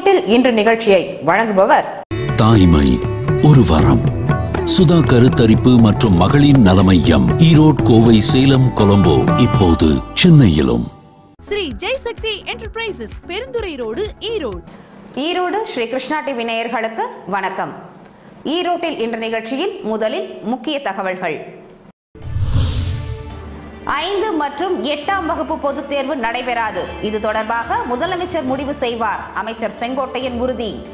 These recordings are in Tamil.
ஈரோட்டில் இன்று நிகழ்ச்சியை வழங்குபவர் தாய்மை ஒரு வரம். சுதா கருத்தரிப்பு மற்றும் மகளிர் நல மையம் ஈரோடு கோவை சேலம் கொலம்போ. இப்போது சென்னையிலும். Sri Jaishakthi enterprises Perundurai road Erode. Erode Sri Krishna TV நேயர்களுக்கு வணக்கம். ஈரோட்டில் இன்று நிகழ்ச்சியில் முதலில் முக்கிய தகவல்கள். ஐந்து மற்றும் எட்டாம் வகுப்பு பொதுத் தேர்வு நடைபெறாது. இது தொடர்பாக முதலமைச்சர் முடிவு செய்வார். அமைச்சர் செங்கோட்டையன் உறுதி.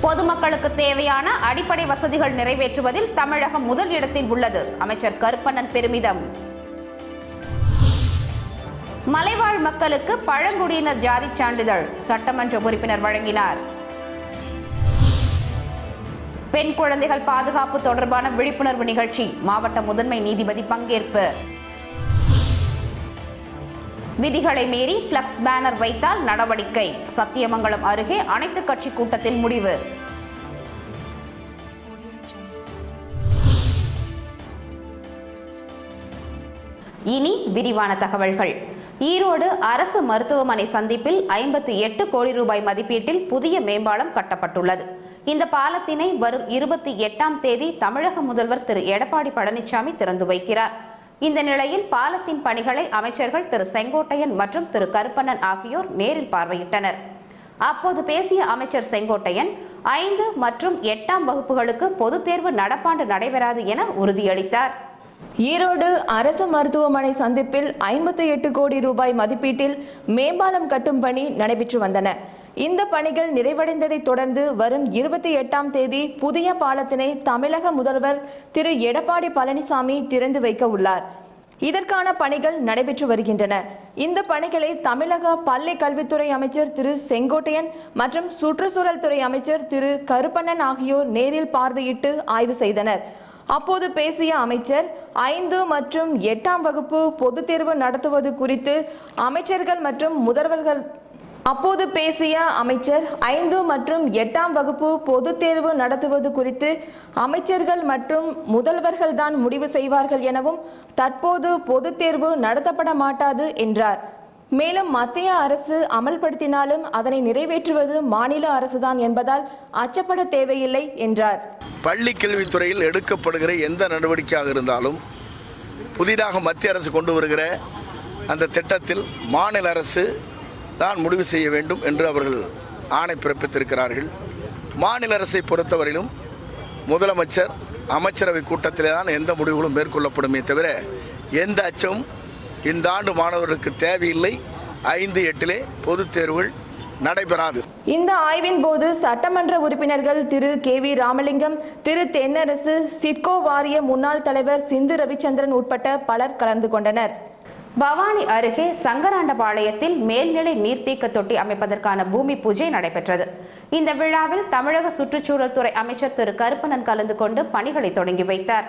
பொதுமக்களுக்கு தேவையான அடிப்படை வசதிகள் நிறைவேற்றுவதில் தமிழகம் முதல் இடத்தில் உள்ளது. அமைச்சர் கருப்பண்ணன் பெருமிதம். மலைவாழ் மக்களுக்கு பழங்குடியினர் ஜாதி சான்றிதழ் சட்டமன்ற உறுப்பினர் வழங்கினார். பெண் குழந்தைகள் பாதுகாப்பு தொடர்பான விழிப்புணர்வு நிகழ்ச்சி. மாவட்ட முதன்மை நீதிபதி பங்கேற்பு. விதிகளை மீறி பிளக்ஸ் பேனர் வைத்தால் நடவடிக்கை. சத்தியமங்கலம் அருகே அனைத்து கட்சி கூட்டத்தில் முடிவு. இனி விரிவான தகவல்கள். ஈரோடு அரசு மருத்துவமனை சந்திப்பில் ஐம்பத்தி எட்டு கோடி ரூபாய் மதிப்பீட்டில் புதிய மேம்பாலம் கட்டப்பட்டுள்ளது. இந்த பாலத்தினை வரும் இருபத்தி எட்டாம் தேதி தமிழக முதல்வர் திரு. எடப்பாடி பழனிசாமி திறந்து வைக்கிறார். இந்த நிலையில் பாலத்தின் பணிகளை அமைச்சர்கள் திரு. செங்கோட்டையன் மற்றும் திரு. கருப்பண்ணன் ஆகியோர் நேரில் பார்வையிட்டனர். அப்போது பேசிய அமைச்சர் செங்கோட்டையன் ஐந்து மற்றும் எட்டாம் வகுப்புகளுக்கு பொதுத் தேர்வு நடப்பாண்டு நடைபெறாது என உறுதியளித்தார். ஈரோடு அரசு மருத்துவமனை சந்திப்பில் ஐம்பத்தி எட்டு கோடி ரூபாய் மதிப்பீட்டில் மேம்பாலம் கட்டும் பணி நடைபெற்று வந்தன. இந்த பணிகள் நிறைவடைந்ததை தொடர்ந்து வரும் இருபத்தி எட்டாம் தேதி புதிய பாலத்தினை தமிழக முதல்வர் திரு எடப்பாடி பழனிசாமி திறந்து வைக்க உள்ளார். இதற்கான பணிகள் நடைபெற்று வருகின்றன. இந்த பணிகளை தமிழக பள்ளி கல்வித்துறை அமைச்சர் திரு செங்கோட்டையன் மற்றும் சுற்றுச்சூழல் துறை அமைச்சர் திரு கருப்பண்ணன் ஆகியோர் நேரில் பார்வையிட்டு ஆய்வு செய்தனர். அப்போது பேசிய அமைச்சர் ஐந்து மற்றும் எட்டாம் வகுப்பு பொதுத் தேர்வு நடத்துவது குறித்து அமைச்சர்கள் மற்றும் முதல்வர்கள் அப்போது பேசிய அமைச்சர் ஐந்து மற்றும் எட்டாம் வகுப்பு பொதுத் தேர்வு நடத்துவது குறித்து அமைச்சர்கள் மற்றும் முதல்வர்கள் தான் முடிவு செய்வார்கள் எனவும் தற்போது பொதுத் தேர்வு நடத்தப்பட மாட்டாது என்றார். மேலும் மத்திய அரசு அமல்படுத்தினாலும் அதனை நிறைவேற்றுவது மாநில அரசுதான் என்பதால் அச்சப்பட தேவையில்லை என்றார். பள்ளி கல்வித்துறையில் எடுக்கப்படுகிற எந்த நடவடிக்கையாக இருந்தாலும் புதிதாக மத்திய அரசு கொண்டு வருகிற அந்த திட்டத்தில் மாநில அரசு தான் முடிவு செய்ய வேண்டும் என்று அவர்கள் ஆணை பிறப்பித்திருக்கிறார்கள். மாநில அரசை பொறுத்தவரையிலும் முதலமைச்சர் அமைச்சரவை கூட்டத்திலே தான் எந்த முடிவுகளும் மேற்கொள்ளப்படுமே தவிர எந்த அச்சமும் இந்த ஆண்டு மாணவர்களுக்கு தேவையில்லை. ஐந்து எட்டிலே பொதுத் தேர்வுகள் நடைபெறாது. இந்த ஆய்வின் போது சட்டமன்ற உறுப்பினர்கள் திரு. கே. வி. ராமலிங்கம் திரு. தென்னரசு சிட்கோ வாரிய முன்னாள் தலைவர் சிந்து ரவிச்சந்திரன் உட்பட்ட பலர் கலந்து கொண்டனர். பவானி அருகே சங்கராண்டபாளையத்தில் மேல்நிலை நீர்த்தேக்க தொட்டி அமைப்பதற்கான பூமி பூஜை நடைபெற்றது. இந்த விழாவில் தமிழக சுற்றுச்சூழல் துறை அமைச்சர் திரு. கருப்பணன் கலந்து கொண்டு பணிகளை தொடங்கி வைத்தார்.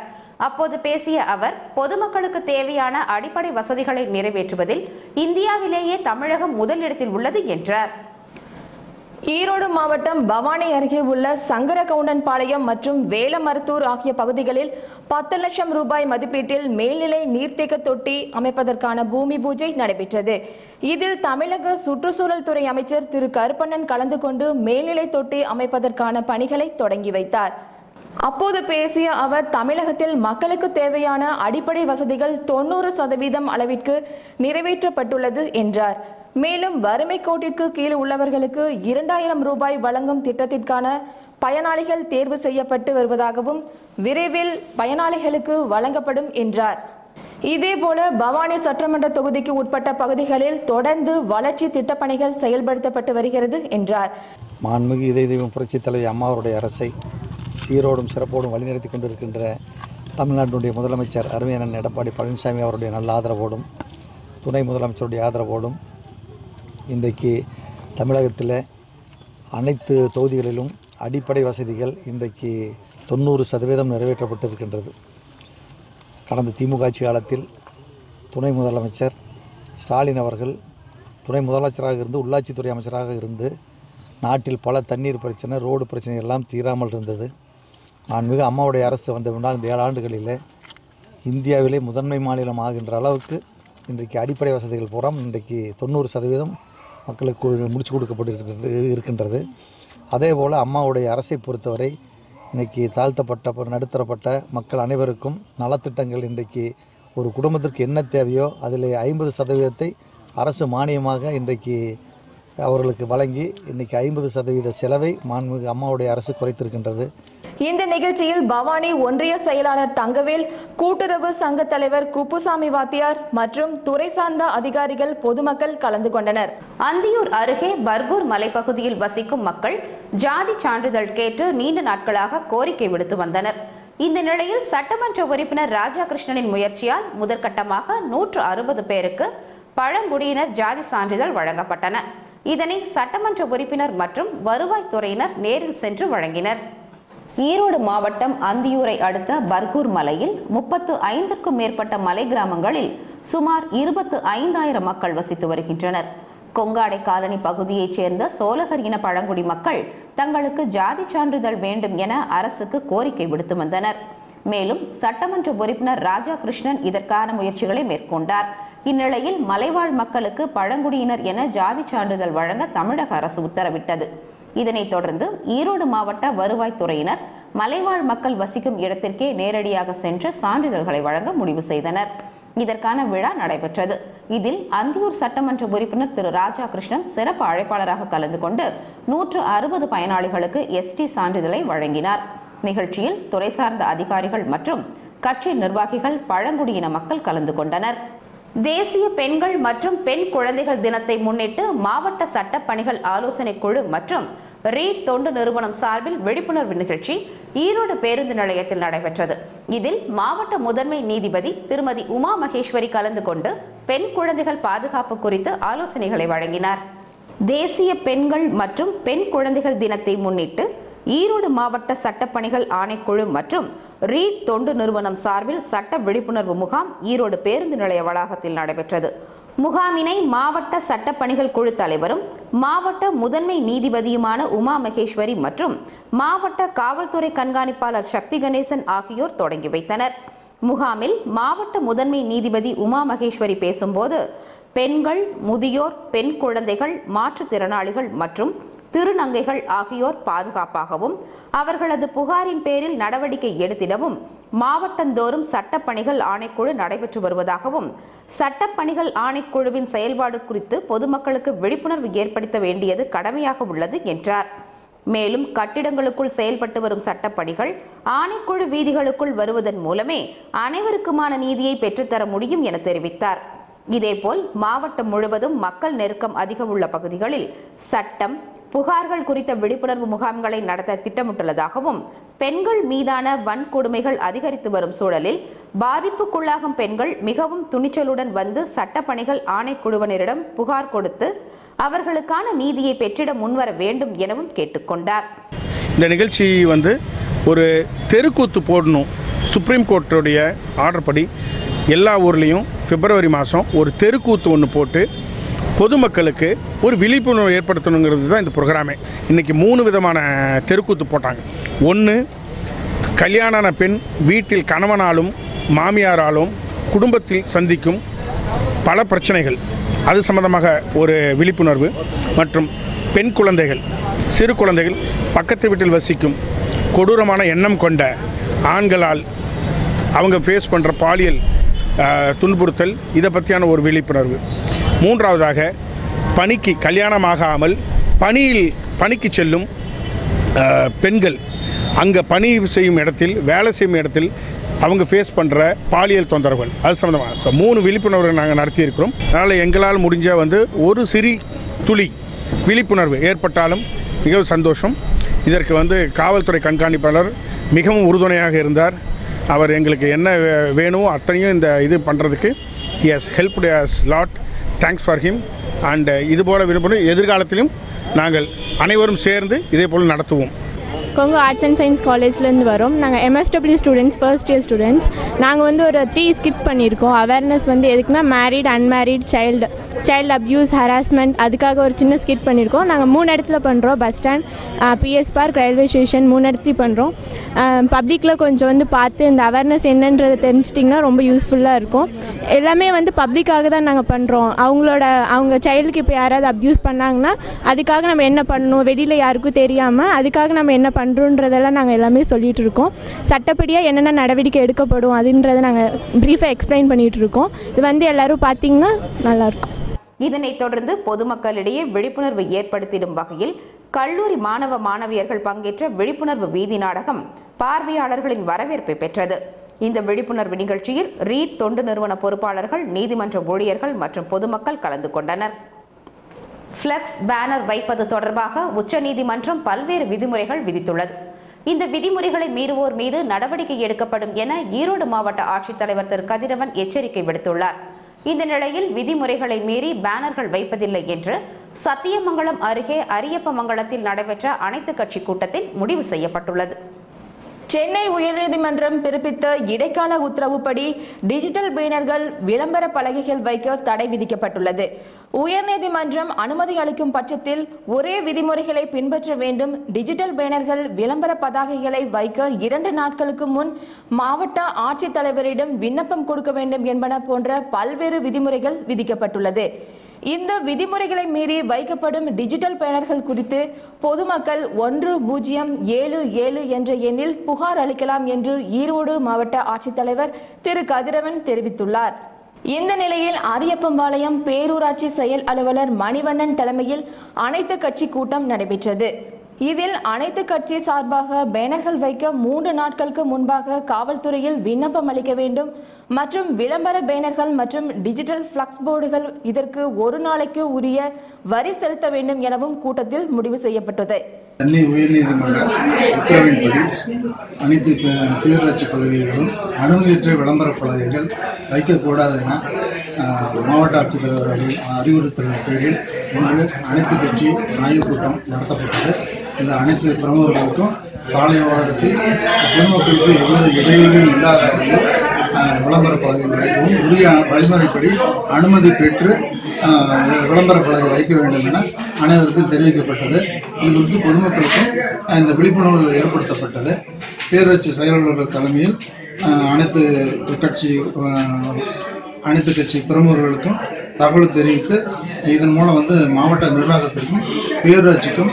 அப்போது பேசிய அவர் பொதுமக்களுக்கு தேவையான அடிப்படை வசதிகளை நிறைவேற்றுவதில் இந்தியாவிலேயே தமிழகம் முதலிடத்தில் உள்ளது என்றார். ஈரோடு மாவட்டம் பவானி அருகே உள்ள சங்கரகவுண்டன் பாளையம் மற்றும் வேலமருத்தூர் ஆகிய பகுதிகளில் பத்து லட்சம் ரூபாய் மதிப்பீட்டில் மேல்நிலை நீர்த்தேக்க தொட்டி அமைப்பதற்கான பூமி பூஜை நடைபெற்றது. இதில் தமிழக சுற்றுச்சூழல் துறை அமைச்சர் திரு. கருப்பண்ணன் கலந்து கொண்டு மேல்நிலை தொட்டி அமைப்பதற்கான பணிகளை தொடங்கி வைத்தார். அப்போது பேசிய அவர் தமிழகத்தில் மக்களுக்கு தேவையான அடிப்படை வசதிகள் தொண்ணூறு சதவீதம் அளவிற்கு நிறைவேற்றப்பட்டுள்ளது என்றார். மேலும் வறுமை கோட்டிற்கு கீழ் உள்ளவர்களுக்கு இரண்டாயிரம் ரூபாய் வழங்கும் திட்டத்திற்கான பயனாளிகள் தேர்வு செய்யப்பட்டு வருவதாகவும் விரைவில் பயனாளிகளுக்கு வழங்கப்படும் என்றார். இதேபோல பவானி சட்டமன்ற தொகுதிக்கு உட்பட்ட பகுதிகளில் தொடர்ந்து வளர்ச்சி திட்டப்பணிகள் செயல்படுத்தப்பட்டு வருகிறது என்றார். மாண்புமிகு இதய தெய்வம் புரட்சித் தலைவி அம்மா அவருடைய அரசை சீரோடும் சிறப்போடும் வழிநடத்தி கொண்டிருக்கின்ற தமிழ்நாட்டினுடைய முதலமைச்சர் அருமையண்ணன் எடப்பாடி பழனிசாமி அவருடைய நல்ல ஆதரவோடும் துணை முதலமைச்சருடைய ஆதரவோடும் இன்றைக்கு தமிழகத்தில் அனைத்து தொகுதிகளிலும் அடிப்படை வசதிகள் இன்றைக்கு தொண்ணூறு சதவீதம் நிறைவேற்றப்பட்டிருக்கின்றது. கடந்த திமுக ஆட்சி காலத்தில் துணை முதலமைச்சர் ஸ்டாலின் அவர்கள் துணை முதலமைச்சராக இருந்து உள்ளாட்சித்துறை அமைச்சராக இருந்து நாட்டில் பல தண்ணீர் பிரச்சனை ரோடு பிரச்சனை எல்லாம் தீராமல் இருந்தது. நான் மிக அம்மாவுடைய அரசு வந்த முன்னால் இந்த ஏழு ஆண்டுகளில் இந்தியாவிலே முதன்மை மாநிலம் ஆகின்ற அளவுக்கு இன்றைக்கு அடிப்படை வசதிகள் பூரா இன்றைக்கு தொண்ணூறு சதவீதம் மக்களுக்கு முடிச்சு கொடுக்கப்பட்டு இருக்கின்றது. அதே போல் அம்மாவுடைய அரசை பொறுத்தவரை இன்றைக்கி தாழ்த்தப்பட்ட நடுத்தரப்பட்ட மக்கள் அனைவருக்கும் நலத்திட்டங்கள் இன்றைக்கு ஒரு குடும்பத்திற்கு என்ன தேவையோ அதில் ஐம்பது சதவீதத்தை அரசு மானியமாக இன்றைக்கு அவர்களுக்கு வழங்கி இன்றைக்கி ஐம்பது சதவீத செலவை மாண்புமிகு அம்மாவுடைய அரசு குறைத்திருக்கின்றது. இந்த நிகழ்ச்சியில் பவானி ஒன்றிய செயலாளர் தங்கவேல் கூட்டுறவு சங்க தலைவர் குப்புசாமி வாத்தியார் மற்றும் துறை சார்ந்த அதிகாரிகள் பொதுமக்கள் கலந்து கொண்டனர். அந்தியூர் அருகே பர்கூர் மலைப்பகுதியில் வசிக்கும் மக்கள் ஜாதி சான்றிதழ் கேட்டு நீண்ட நாட்களாக கோரிக்கை விடுத்து வந்தனர். இந்த நிலையில் சட்டமன்ற உறுப்பினர் ராஜா கிருஷ்ணனின் முயற்சியால் முதற்கட்டமாக நூற்று அறுபது பேருக்கு பழங்குடியினர் ஜாதி சான்றிதழ் வழங்கப்பட்டன. இதனை சட்டமன்ற உறுப்பினர் மற்றும் வருவாய்த்துறையினர் நேரில் சென்று வழங்கினர். ஈரோடு மாவட்டம் அந்தியூரை அடுத்த பர்கூர் மலையில் முப்பத்து ஐந்துக்கும் மேற்பட்ட மலை கிராமங்களில் சுமார் இருபத்து ஐந்தாயிரம் மக்கள் வசித்து வருகின்றனர். கொங்காடை காலனி பகுதியைச் சேர்ந்த சோழகர் இன பழங்குடி மக்கள் தங்களுக்கு ஜாதி சான்றிதழ் வேண்டும் என அரசுக்கு கோரிக்கை விடுத்து வந்தனர். மேலும் சட்டமன்ற உறுப்பினர் ராஜா கிருஷ்ணன் இதற்கான முயற்சிகளை மேற்கொண்டார். இந்நிலையில் மலைவாழ் மக்களுக்கு பழங்குடியினர் என ஜாதி சான்றிதழ் வழங்க தமிழக அரசு உத்தரவிட்டது. இதனைத் தொடர்ந்து ஈரோடு மாவட்ட வருவாய்த்துறையினர் மலைவாழ் மக்கள் வசிக்கும் இடத்திற்கே நேரடியாக சென்று சான்றிதழ்களை வழங்க முடிவு செய்தனர். இதற்கான விழா நடைபெற்றது. இதில் அந்தியூர் சட்டமன்ற உறுப்பினர் திரு. ராஜா கிருஷ்ணன் சிறப்பு அழைப்பாளராக கலந்து கொண்டு நூற்று அறுபது பயனாளிகளுக்கு எஸ்டி சான்றிதழை வழங்கினார். நிகழ்ச்சியில் துறை சார்ந்த அதிகாரிகள் மற்றும் கட்சி நிர்வாகிகள் பழங்குடியின மக்கள் கலந்து கொண்டனர். தேசிய பெண்கள் மற்றும் பெண் குழந்தைகள் தினத்தை முன்னிட்டு மாவட்ட சட்டப்பணிகள் ஆலோசனை குழு மற்றும் ரீட் தொண்டு நிறுவனம் சார்பில் விழிப்புணர்வு நிகழ்ச்சி ஈரோடு பேருந்து நிலையத்தில் நடைபெற்றது. இதில் மாவட்ட முதன்மை நீதிபதி திருமதி உமா மகேஸ்வரி கலந்து கொண்டு பெண் குழந்தைகள் பாதுகாப்பு குறித்து ஆலோசனைகளை வழங்கினார். தேசிய பெண்கள் மற்றும் பெண் குழந்தைகள் தினத்தை முன்னிட்டு ஈரோடு மாவட்ட சட்டப்பணிகள் ஆணைக்குழு மற்றும் ரீட் தொண்டு நிறுவனம் சார்பில் சட்ட விழிப்புணர்வு முகாம் ஈரோடு பேருந்து நிலைய வளாகத்தில் நடைபெற்றது. முகாமினை மாவட்ட சட்டப்பணிகள் குழு தலைவரும் மாவட்ட முதன்மை நீதிபதியுமான உமா மகேஸ்வரி மற்றும் மாவட்ட காவல்துறை கண்காணிப்பாளர் சக்தி கணேசன் ஆகியோர் தொடங்கி வைத்தனர். முகாமில் மாவட்ட முதன்மை நீதிபதி உமா மகேஸ்வரி பேசும்போது பெண்கள் முதியோர் பெண் குழந்தைகள் மாற்றுத்திறனாளிகள் மற்றும் திருநங்கைகள் ஆகியோர் பாதுகாப்பாகவும் அவர்களது புகாரின் பேரில் நடவடிக்கை எடுத்திடவும் மாவட்டந்தோறும் சட்டப்பணிகள் ஆணைக்குழு நடைபெற்று வருவதாகவும் சட்டப்பணிகள் ஆணைக்குழுவின் செயல்பாடு குறித்து பொதுமக்களுக்கு விழிப்புணர்வு ஏற்படுத்த வேண்டியது கடமையாக உள்ளது என்றார். மேலும் கட்டிடங்களுக்குள் செயல்பட்டு வரும் சட்டப்பணிகள் ஆணைக்குழு வீதிகளுக்குள் வருவதன் மூலமே அனைவருக்குமான நீதியை பெற்றுத்தர முடியும் என தெரிவித்தார். இதேபோல் மாவட்டம் முழுவதும் மக்கள் நெருக்கம் அதிகம் உள்ள பகுதிகளில் சட்டம் புகார்கள் குறித்த விழிப்புணர்வு முகாம்களை நடத்த திட்டமிட்டுள்ளதாகவும் பெண்கள் மீதான வன்கொடுமைகள் அதிகரித்து வரும் சூழலில் பாதிப்புக்குள்ளாகும் பெண்கள் மிகவும் துணிச்சலுடன் வந்து சட்டப்பணிகள் ஆணைக்குழுவினரிடம் புகார் கொடுத்து அவர்களுக்கான நீதியை பெற்றிட முன்வர வேண்டும் எனவும் கேட்டுக்கொண்டார். இந்த நிகழ்ச்சி வந்து ஒரு தெருக்கூத்து போடணும். சுப்ரீம் கோர்ட்டுடைய ஆர்டர் படி எல்லா ஊர்லேயும் பிப்ரவரி மாதம் ஒரு தெருக்கூத்து ஒன்று போட்டு பொதுமக்களுக்கு ஒரு விழிப்புணர்வு ஏற்படுத்தணுங்கிறது தான் இந்த ப்ரோக்ராமே இன்றைக்கி மூணு விதமான தெருக்கூத்து போட்டாங்க. ஒன்று கல்யாணான பெண் வீட்டில் கணவனாலும் மாமியாராலும் குடும்பத்தில் சந்திக்கும் பல பிரச்சனைகள். அது சம்பந்தமாக ஒரு விழிப்புணர்வு. மற்றும் பெண் குழந்தைகள் சிறு குழந்தைகள் பக்கத்து வீட்டில் வசிக்கும் கொடூரமான எண்ணம் கொண்ட ஆண்களால் அவங்க ஃபேஸ் பண்ணுற பாலியல் துன்புறுத்தல் இதை பற்றியான ஒரு விழிப்புணர்வு. மூன்றாவதாக பணிக்கு கல்யாணமாகாமல் பணியில் பணிக்கு செல்லும் பெண்கள். அங்கே பணி செய்யும் இடத்தில் வேலை செய்யும் இடத்தில் அவங்க ஃபேஸ் பண்ணுற பாலியல் தொந்தரவுகள். அது சம்மந்தமாக ஸோ மூணு விழிப்புணர்வு நாங்கள் நடத்தியிருக்கிறோம். அதனால் எங்களால் முடிஞ்ச வந்து ஒரு சிறி துளி விழிப்புணர்வு ஏற்பட்டாலும் மிகவும் சந்தோஷம். இதற்கு வந்து காவல்துறை கண்காணிப்பாளர் மிகவும் உறுதுணையாக இருந்தார். அவர் எங்களுக்கு என்ன வே- வேணுமோ அத்தனையும் இந்த இது பண்ணுறதுக்கு yes help is lot thanks for him and இதுபோல் விழிப்புணர்வு எதிர்காலத்திலும் நாங்கள் அனைவரும் சேர்ந்து இதே போல் நடத்துவோம். கொங்கு ஆர்ட்ஸ் அண்ட் சயின்ஸ் காலேஜ்லேருந்து வரோம். நாங்கள் MSW students first year students நாங்கள் வந்து ஒரு த்ரீ ஸ்கிட்ஸ் பண்ணியிருக்கோம். அவேர்னஸ் வந்து எதுக்குன்னா married unmarried child child abuse harassment அதுக்காக ஒரு சின்ன ஸ்கிட் பண்ணியிருக்கோம் நாங்கள் மூணு இடத்துல பண்ணுறோம் bus stand BS park railway station மூணு இடத்துலையும் பண்ணுறோம் பப்ளிக்கில் கொஞ்சம் வந்து பார்த்து இந்த அவேர்னஸ் என்னன்றதை தெரிஞ்சிட்டிங்கன்னா ரொம்ப யூஸ்ஃபுல்லாக இருக்கும். எல்லாமே வந்து பப்ளிக்காக தான் நாங்கள் பண்ணுறோம் அவங்களோட அவங்க சைல்டுக்கு இப்போ யாராவது அப்யூஸ் பண்ணாங்கன்னா அதுக்காக நம்ம என்ன பண்ணணும்? வெளியில் யாருக்கும் தெரியாமல் அதுக்காக நம்ம என்ன பண்ணுறோன்றதெல்லாம் நாங்கள் எல்லாமே சொல்லிகிட்டு இருக்கோம். சட்டப்படியாக என்னென்ன நடவடிக்கை எடுக்கப்படும் அதுன்றதை நாங்கள் ப்ரீஃபாக எக்ஸ்பிளைன் பண்ணிகிட்டு இருக்கோம். இது வந்து எல்லோரும் பார்த்திங்கன்னா நல்லாயிருக்கும் இதனைத் தொடர்ந்து பொதுமக்களிடையே விழிப்புணர்வு ஏற்படுத்திடும் வகையில் கல்லூரி மாணவ மாணவியர்கள் பங்கேற்ற விழிப்புணர்வு வீதி நாடகம் பார்வையாளர்களின் வரவேற்பை பெற்றது. இந்த விழிப்புணர்வு நிகழ்ச்சியில் ரீட் தொண்டு நிறுவன பொறுப்பாளர்கள் நீதிமன்ற ஊழியர்கள் மற்றும் பொதுமக்கள் கலந்து கொண்டனர். ஃப்ளெக்ஸ் பேனர் வைப்பது தொடர்பாக உச்சநீதிமன்றம் பல்வேறு விதிமுறைகள் விதித்துள்ளது. இந்த விதிமுறைகளை மீறுவோர் மீது நடவடிக்கை எடுக்கப்படும் என ஈரோடு மாவட்ட ஆட்சித்தலைவர் திரு கதிரவன் எச்சரிக்கை விடுத்துள்ளார். இந்த நிலையில் விதிமுறைகளை மீறி பேனர்கள் வைப்பதில்லை என்று சத்தியமங்கலம் அருகே அரியப்பமங்கலத்தில் நடைபெற்ற அனைத்து கட்சி கூட்டத்தில் முடிவு செய்யப்பட்டுள்ளது. சென்னை உயர்நீதிமன்றம் பிறப்பித்த இடைக்கால உத்தரவுப்படி டிஜிட்டல் பேனர்கள் விளம்பர பலகைகள் வைக்க தடை விதிக்கப்பட்டுள்ளது. உயர்நீதிமன்றம் அனுமதி அளிக்கும் பட்சத்தில் ஒரே விதிமுறைகளை பின்பற்ற வேண்டும். டிஜிட்டல் பேனர்கள் விளம்பர பதாகைகளை வைக்க இரண்டு நாட்களுக்கு முன் மாவட்ட ஆட்சித்தலைவரிடம் விண்ணப்பம் கொடுக்க வேண்டும் என்பன போன்ற பல்வேறு விதிமுறைகள் விதிக்கப்பட்டுள்ளது. இந்த விதிமுறைகளை மீறி வைக்கப்படும் டிஜிட்டல் பேனர்கள் குறித்து பொதுமக்கள் ஒன்று பூஜ்ஜியம் ஏழு ஏழு என்ற எண்ணில் புகார் அளிக்கலாம் என்று ஈரோடு மாவட்ட ஆட்சித்தலைவர் திரு. கதிரவன் தெரிவித்துள்ளார். இந்த நிலையில் அரியப்பம்பாளையம் பேரூராட்சி செயல் அலுவலர் மணிவண்ணன் தலைமையில் அனைத்து கட்சி கூட்டம் நடைபெற்றது. இதில் அனைத்து கட்சி சார்பாக பேனர்கள் வைக்க மூன்று நாட்களுக்கு முன்பாக காவல்துறையில் விண்ணப்பம் அளிக்க வேண்டும். மற்றும் விளம்பர பேனர்கள் மற்றும் டிஜிட்டல் ஃப்ளக்ஸ் போர்டுகள் இதற்கு ஒரு நாளைக்கு உரிய வரி செலுத்த வேண்டும் எனவும் கூட்டத்தில் முடிவு செய்யப்பட்டது. சென்னை உயர்நீதிமன்ற உத்தரவின்படி அனைத்து பேரூராட்சி பகுதிகளிலும் அனுமதியற்ற விளம்பர பலகைகள் வைக்கக்கூடாது என மாவட்ட ஆட்சித்தலைவர் அறிவுறுத்தலின் பேரில் இன்று அனைத்து கட்சி ஆய்வுக் கூட்டம் நடத்தப்பட்டது. இந்த அனைத்து பிரமுகர்களுக்கும் சாலை ஓரத்தில் பொதுமக்களுக்கு எவ்வளவு இடையூறும் இல்லாத வகையில் விளம்பர பலகை வைக்கவும் உரிய வழிமுறைப்படி அனுமதி பெற்று விளம்பர பலகை வைக்க வேண்டும் என அனைவருக்கும் தெரிவிக்கப்பட்டது. இது குறித்து பொதுமக்களுக்கும் இந்த விழிப்புணர்வு ஏற்படுத்தப்பட்டது. பேரூராட்சி செயலாளர்கள் தலைமையில் அனைத்து கட்சி அனைத்து கட்சி பிரமுகர்களுக்கும் தகவல் தெரிவித்து இதன் மூலம் வந்து மாவட்ட நிர்வாகத்திற்கும் பேரூராட்சிக்கும்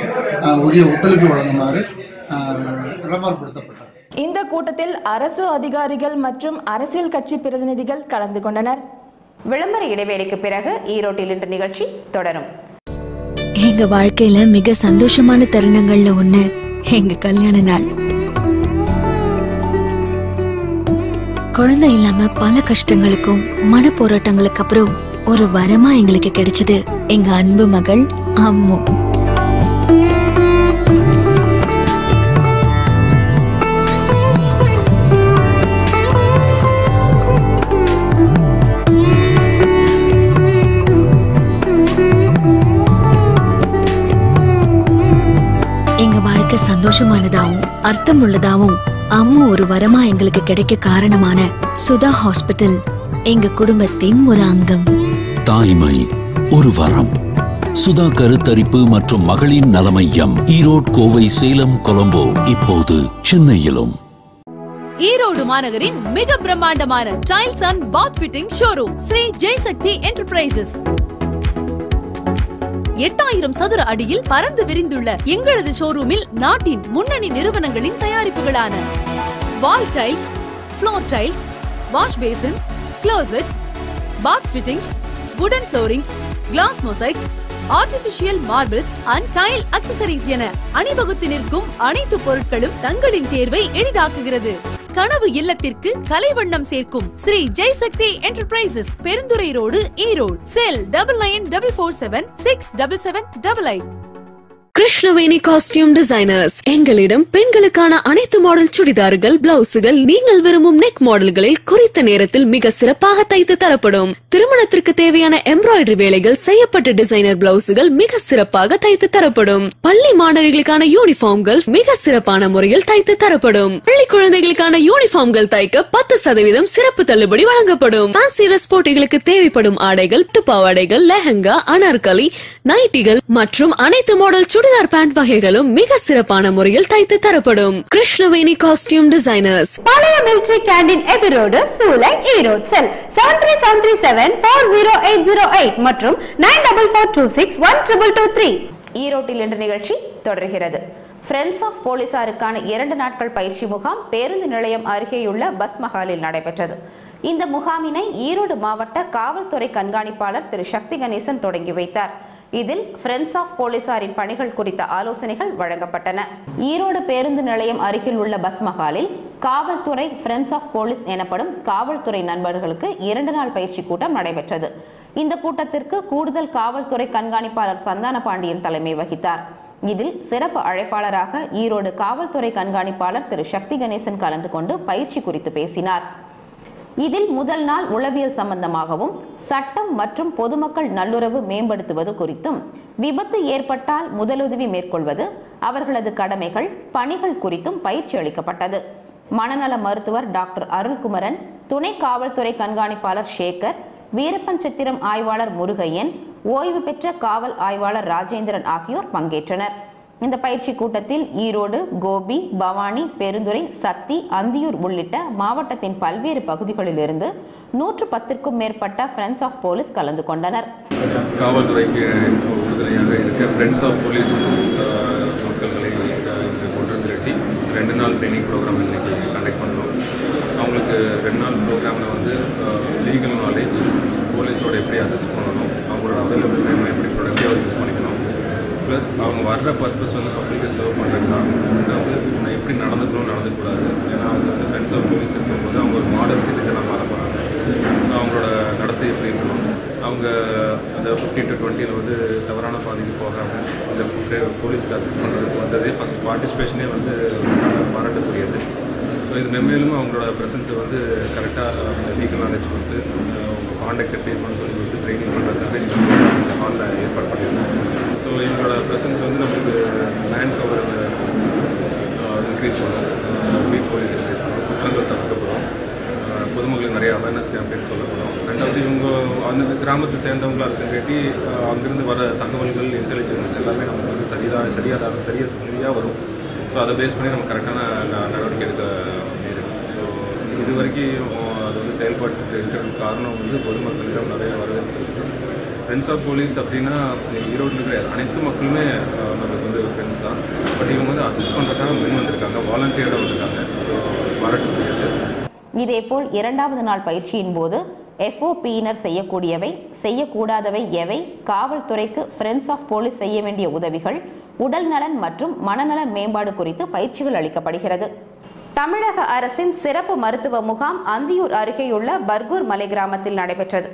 உரிய ஒத்துழைப்பு வழங்குமாறு விளம்பரப்படுத்தப்பட்டது இந்த கூட்டத்தில் அரசு அதிகாரிகள் மற்றும் அரசியல் கட்சி பிரதிநிதிகள் கலந்து கொண்டனர். விளம்பர இடைவேளைக்கு பிறகு ஈரோட்டில் இன்று நிகழ்ச்சி தொடரும். எங்க வாழ்க்கையில மிக சந்தோஷமான தருணங்கள்ல ஒண்ணு எங்க கல்யாண நாள். குழந்தை இல்லாம பல கஷ்டங்களுக்கும் மன போராட்டங்களுக்கு அப்புறம் ஒரு வரமா எங்களுக்கு கிடைச்சது. எங்க அன்பு மகள் அம்மு. எங்க வாழ்க்கை சந்தோஷமானதாவும் அர்த்தமுள்ளதாவும் அம்மு ஒரு வரமா எங்களுக்கு கிடைக்க காரணமான சுதா ஹாஸ்பிட்டல். எங்க குடும்பத்தின் ஒரு அங்கம். தாய்மை ஒரு வரம். சுதா கருத்தரிப்பு மற்றும் மகளிர் நலமையம் ஈரோடு கோவை சேலம் கொலம்போ இப்போது சென்னையிலும். ஈரோடு மாநகரின் மிக பிரம்மாண்டமான tiles and bath fitting showroom Sri Jaishakthi enterprises. எட்டாயிரம் சதுர அடியில் பறந்து விரிந்துள்ள எங்களது ஷோரூமில் நாட்டின் முன்னணி நிறுவனங்களின் தயாரிப்புகளான wall tiles floor tiles wash basin closet bath fittings வுடன் floorings glass mosaics artificial marbles and tile accessories என அணிவகுத்து நிற்கும் அனைத்து பொருட்களும் தங்களின் தேர்வை எளிதாக்குகிறது. கனவு இல்லத்திற்கு கலைவண்ணம் சேர்க்கும் Sri Jaishakthi enterprises Perundurai road Erode. Cell double nine double four seven six double seven double eight Krishnaveni costume designers எங்களிடம் பெண்களுக்கான அனைத்து மாடல் சுடிதார்கள் பிளவுஸுகள் நீங்கள் விரும்பும் நெக் மாடல்களில் குறித்த நேரத்தில் மிக சிறப்பாக தைத்து தரப்படும். திருமணத்திற்கு தேவையான எம்ப்ராய்டரி வேலைகள் செய்யப்பட்ட டிசைனர் பிளவுஸுகள் மிக சிறப்பாக தைத்து தரப்படும். பள்ளி மாணவிகளுக்கான யூனிஃபார்ம்கள் மிக சிறப்பான முறையில் தைத்து தரப்படும். பள்ளி குழந்தைகளுக்கான யூனிஃபார்ம்கள் தைக்க பத்து சதவீதம் சிறப்பு தள்ளுபடி வழங்கப்படும். ஃபேன்சி ட்ரெஸ் போட்டிகளுக்கு தேவைப்படும் ஆடைகள் டுப்பாவாடைகள் லெஹங்கா அனார்கலி நைட்டிகள் மற்றும் அனைத்து மாடல் சுடிதார் பேண்ட் வகைகளும் மிக சிறப்பான முறையில் தைத்து தரப்படும் கிருஷ்ணவேணி காஸ்டியூம் டிசைனர்ஸ் பழைய military canteen எதிரோடு Soolai Erode cell. Seven three seven three seven four zero eight zero eight மற்றும் nine double four two six one triple two three ஈரோட்டில் இன்று நிகழ்ச்சி தொடர்கிறது. ஃப்ரெண்ட்ஸ் ஆஃப் போலீசாருக்கான இரண்டு நாட்கள் பயிற்சி முகாம் பேருந்து நிலையம் அருகேயுள்ள பஸ் மஹாலில் நடைபெற்றது. இந்த முகாமினை ஈரோடு மாவட்ட காவல்துறை கண்காணிப்பாளர் திரு சக்தி கணேசன் தொடங்கி வைத்தார். இதில் ஃப்ரெண்ட்ஸ் ஆஃப் போலீசாரின் பணிகள் குறித்த ஆலோசனைகள் வழங்கப்பட்டன. ஈரோடு பேருந்து நிலையம் அருகில் உள்ள பஸ் மகாலில் காவல்துறை ஃப்ரெண்ட்ஸ் ஆஃப் போலீஸ் எனப்படும் காவல்துறை நண்பர்களுக்கு இரண்டு நாள் பயிற்சி கூட்டம் நடைபெற்றது. இந்த கூட்டத்திற்கு கூடுதல் காவல்துறை கண்காணிப்பாளர் சந்தான பாண்டியன் தலைமை வகித்தார். இதில் சிறப்பு அழைப்பாளராக ஈரோடு காவல்துறை கண்காணிப்பாளர் திரு. சக்தி கணேசன் கலந்து கொண்டு பயிற்சி குறித்து பேசினார். இதில் முதல் நாள் உளவியல் சம்பந்தமாகவும் சட்டம் மற்றும் பொதுமக்கள் நல்லுறவு மேம்படுத்துவது குறித்தும் விபத்து ஏற்பட்டால் முதலுதவி மேற்கொள்வது அவர்களது கடமைகள் பணிகள் குறித்தும் பயிற்சி அளிக்கப்பட்டது. மனநல மருத்துவர் டாக்டர் அருள்குமரன் துணை காவல்துறை கண்காணிப்பாளர் சேகர் வீரப்பஞ்சித்திரம் ஆய்வாளர் முருகையன் ஓய்வு பெற்ற காவல் ஆய்வாளர் ராஜேந்திரன் ஆகியோர் பங்கேற்றனர். இந்த பயிற்சி கூட்டத்தில் ஈரோடு கோபி பவானி பெருந்துறை சத்தி அந்தியூர் உள்ளிட்ட மாவட்டத்தின் பல்வேறு பகுதிகளிலிருந்து நூற்று பத்திற்கும் மேற்பட்ட ஃப்ரெண்ட்ஸ் ஆஃப் போலீஸ் கலந்து கொண்டனர். காவல்துறைக்கு உறுதுணையாக இருக்க ஃப்ரெண்ட்ஸ் ஆஃப் போலீஸ் மக்கள்களை கொண்டு வந்து திரட்டி ரெண்டு நாள் ட்ரைனிங் ப்ரோக்ராம் இன்றைக்கி கண்டக்ட் பண்ணோம். அவங்களுக்கு ரெண்டு நாள் ப்ரோக்ராமில் வந்து லீகல் நாலேஜ் போலீஸோட எப்படி அசஸ் பண்ணணும் அவங்களோட அவைலபிள் டைம் ப்ளஸ் அவங்க வர்ற பர்பஸ் வந்து பப்ளிக்கை சர்வ் பண்ணுறது தான் வந்து நான் எப்படி நடந்துக்கணும் நடந்துக்கூடாது ஏன்னா அவங்க வந்து ஃப்ரெண்ட்ஸ் ஆஃப் போலீஸ் இருக்கும்போது அவங்க ஒரு மாடர்ன் சிட்டிசனாக மாற போகிறாங்க ஸோ அவங்களோட நடத்தை எப்படி இருக்கணும்? அவங்க அந்த ஃபிஃப்டி டு டுவெண்ட்டியில் வந்து தவறான பாதைக்கு போகாமல் இந்த போலீஸ்க்கு அசிஸ்ட் பண்ணுறதுக்கு வந்ததே ஃபஸ்ட் பார்ட்டிசிபேஷனே வந்து பாராட்டக்கூடியது ஸோ இது மென்மேலும் அவங்களோட ப்ரெசன்ஸை வந்து கரெக்டாக லீகல் நாலேஜ் கொடுத்து அவங்க காண்டாக்ட் எப்படி இருக்கணும்னு சொல்லி கொடுத்து ட்ரைனிங் பண்ணுறதுக்காக இந்த ஹாலில் ஏற்பாடு பண்ணியிருந்தாங்க ஸோ எங்களோட ப்ரெசன்ஸ் வந்து நமக்கு லேண்ட் கவர் இன்க்ரீஸ் பண்ணும். பீஃப் போலீஸ் இன்க்ரீஸ் பண்ணும். குற்றங்கள் தடுக்கப்படும் பொதுமக்களுக்கு நிறைய அவேர்னஸ் கேம்பெயின் சொல்லப்படும். ரெண்டாவது இவங்க அந்த கிராமத்தை சேர்ந்தவங்களா இருக்கங்காட்டி அங்கேருந்து வர தகவல்கள் இன்டெலிஜென்ஸ் எல்லாமே நமக்கு வந்து சரியாக சரியாக சரியாக சரியாக வரும். ஸோ அதை பேஸ் பண்ணி நம்ம கரெக்டான நடவடிக்கை எடுக்க ஸோ இது வரைக்கும் அது வந்து செயல்பட்டு இருக்கிறதுக்கு காரணம் வந்து பொதுமக்களிடம் நிறைய வரவேற்பு இருக்குது ஃப்ரெண்ட்ஸ் ஆஃப் போலீஸ் அப்படின்னா ஈரோட்டில் இருக்கிற அனைத்து மக்களுமே நமக்கு வந்து ஃப்ரெண்ட்ஸ் தான். பட் இவங்க வந்து அசிஸ்ட் பண்ணுறதுக்காக முன் வந்திருக்காங்க வாலண்டியராக வந்திருக்காங்க. ஸோ பாராட்டுக்குரியது இதேபோல் இரண்டாவது நாள் பயிற்சியின் போது எஃப்ஓபியினர் செய்யக்கூடியவை செய்யக்கூடாதவை எவை காவல்துறைக்கு ஃப்ரெண்ட்ஸ் ஆஃப் போலீஸ் செய்ய வேண்டிய உதவிகள் உடல் நலன் மற்றும் மனநல மேம்பாடு குறித்து பயிற்சிகள் அளிக்கப்படுகிறது. தமிழக அரசின் சிறப்பு மருத்துவ முகாம் அந்தியூர் அருகேயுள்ள பர்கூர் மலை கிராமத்தில் நடைபெற்றது.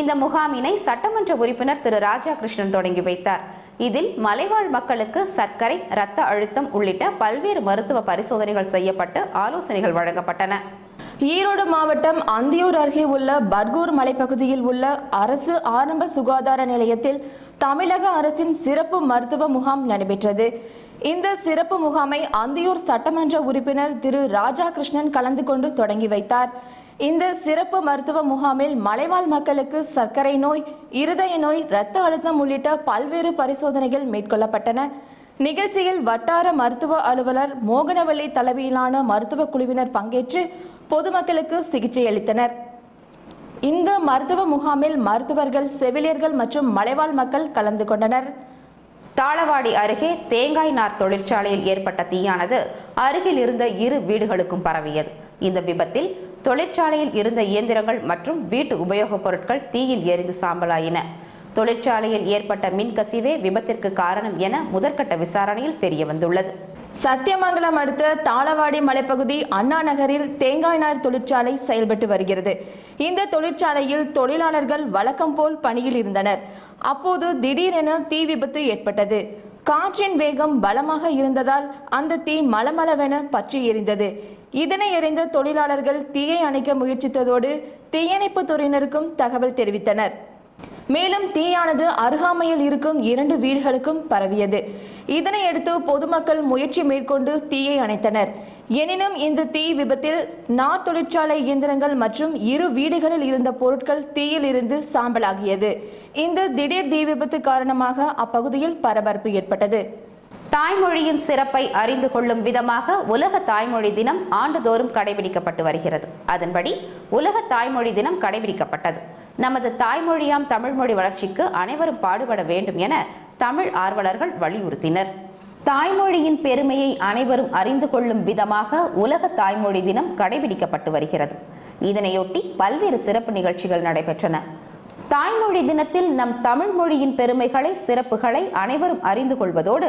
இந்த முகாமினை சட்டமன்ற உறுப்பினர் திரு ராஜா கிருஷ்ணன் தொடங்கி வைத்தார். இதில் மலைவாழ் மக்களுக்கு சர்க்கரை இரத்த அழுத்தம் உள்ளிட்ட பல்வேறு மருத்துவ பரிசோதனைகள் செய்யப்பட்டு ஆலோசனைகள் வழங்கப்பட்டன. ஈரோடு மாவட்டம் அந்தியூர் அருகே உள்ள பர்கூர் மலைப்பகுதியில் உள்ள அரசு ஆரம்ப சுகாதார நிலையத்தில் தமிழக அரசின் சிறப்பு மருத்துவ முகாம் நடைபெற்றது. இந்த சிறப்பு முகாமை அந்தியூர் சட்டமன்ற உறுப்பினர் திரு ராஜா கிருஷ்ணன் கலந்து கொண்டு தொடங்கி வைத்தார். இந்த சிறப்பு மருத்துவ முகாமில் மலைவாழ் மக்களுக்கு சர்க்கரை நோய் இருதய நோய் இரத்த அழுத்தம் உள்ளிட்ட பல்வேறு பரிசோதனைகள் மேற்கொள்ளப்பட்டன. நிகழ்ச்சியில் வட்டார மருத்துவ அலுவலர் மோகனவள்ளி தலைமையிலான மருத்துவ குழுவினர் பங்கேற்று பொதுமக்களுக்கு சிகிச்சை அளித்தனர். இந்த மருத்துவ முகாமில் மருத்துவர்கள் செவிலியர்கள் மற்றும் மலைவாழ் மக்கள் கலந்து கொண்டனர். தாளவாடி அருகே தேங்காய் நார் தொழிற்சாலையில் ஏற்பட்ட தீயானது அருகில் இருந்த இரு வீடுகளுக்கும் பரவியது. இந்த விபத்தில் தொழிற்சாலையில் இருந்த இயந்திரங்கள் மற்றும் வீட்டு உபயோகப் பொருட்கள் தீயில் எரிந்து சாம்பலாயின. தொழிற்சாலையில் ஏற்பட்ட மின் கசிவே விபத்திற்கு காரணம் என முதற்கட்ட விசாரணையில் தெரிய வந்துள்ளது சத்தியமங்கலம் அடுத்த தாளவாடி மலைப்பகுதி அண்ணா நகரில் தேங்காய் நார் தொழிற்சாலை செயல்பட்டு வருகிறது. இந்த தொழிற்சாலையில் தொழிலாளர்கள் வழக்கம் போல் பணியில் இருந்தனர். அப்போது திடீரென தீ விபத்து ஏற்பட்டது. காற்றின் வேகம் பலமாக இருந்ததால் அந்த தீ மலமளவென பற்றி எரிந்தது. இதனை எறிந்த தொழிலாளர்கள் தீயை அணைக்க முயற்சித்ததோடு தீயணைப்பு துறையினருக்கும் தகவல் தெரிவித்தனர். மேலும் தீயானது அருகாமையில் இருக்கும் இரண்டு வீடுகளுக்கும் பரவியது. இதனையடுத்து பொதுமக்கள் முயற்சி மேற்கொண்டு தீயை அணைத்தனர். எனினும் இந்த தீ விபத்தில் நார் தொழிற்சாலை இயந்திரங்கள் மற்றும் இரு வீடுகளில் இருந்த பொருட்கள் தீயில் இருந்து சாம்பலாகியது. இந்த திடீர் தீ விபத்து காரணமாக அப்பகுதியில் பரபரப்பு ஏற்பட்டது. தாய்மொழியின் சிறப்பை அறிந்து கொள்ளும் விதமாக உலக தாய்மொழி தினம் ஆண்டுதோறும் கடைபிடிக்கப்பட்டு வருகிறது. அதன்படி உலக தாய்மொழி தினம் கடைபிடிக்கப்பட்டது. நமது தாய்மொழியாம் தமிழ்மொழி வளர்ச்சிக்கு அனைவரும் பாடுபட வேண்டும் என தமிழ் ஆர்வலர்கள் வலியுறுத்தினர். தாய்மொழியின் பெருமையை அனைவரும் அறிந்து கொள்ளும் விதமாக உலக தாய்மொழி தினம் கடைபிடிக்கப்பட்டு வருகிறது. இதனையொட்டி பல்வேறு சிறப்பு நிகழ்ச்சிகள் நடைபெற்றன. தாய்மொழி தினத்தில் நம் தமிழ் மொழியின் பெருமைகளை சிறப்புகளை அனைவரும் அறிந்து கொள்வதோடு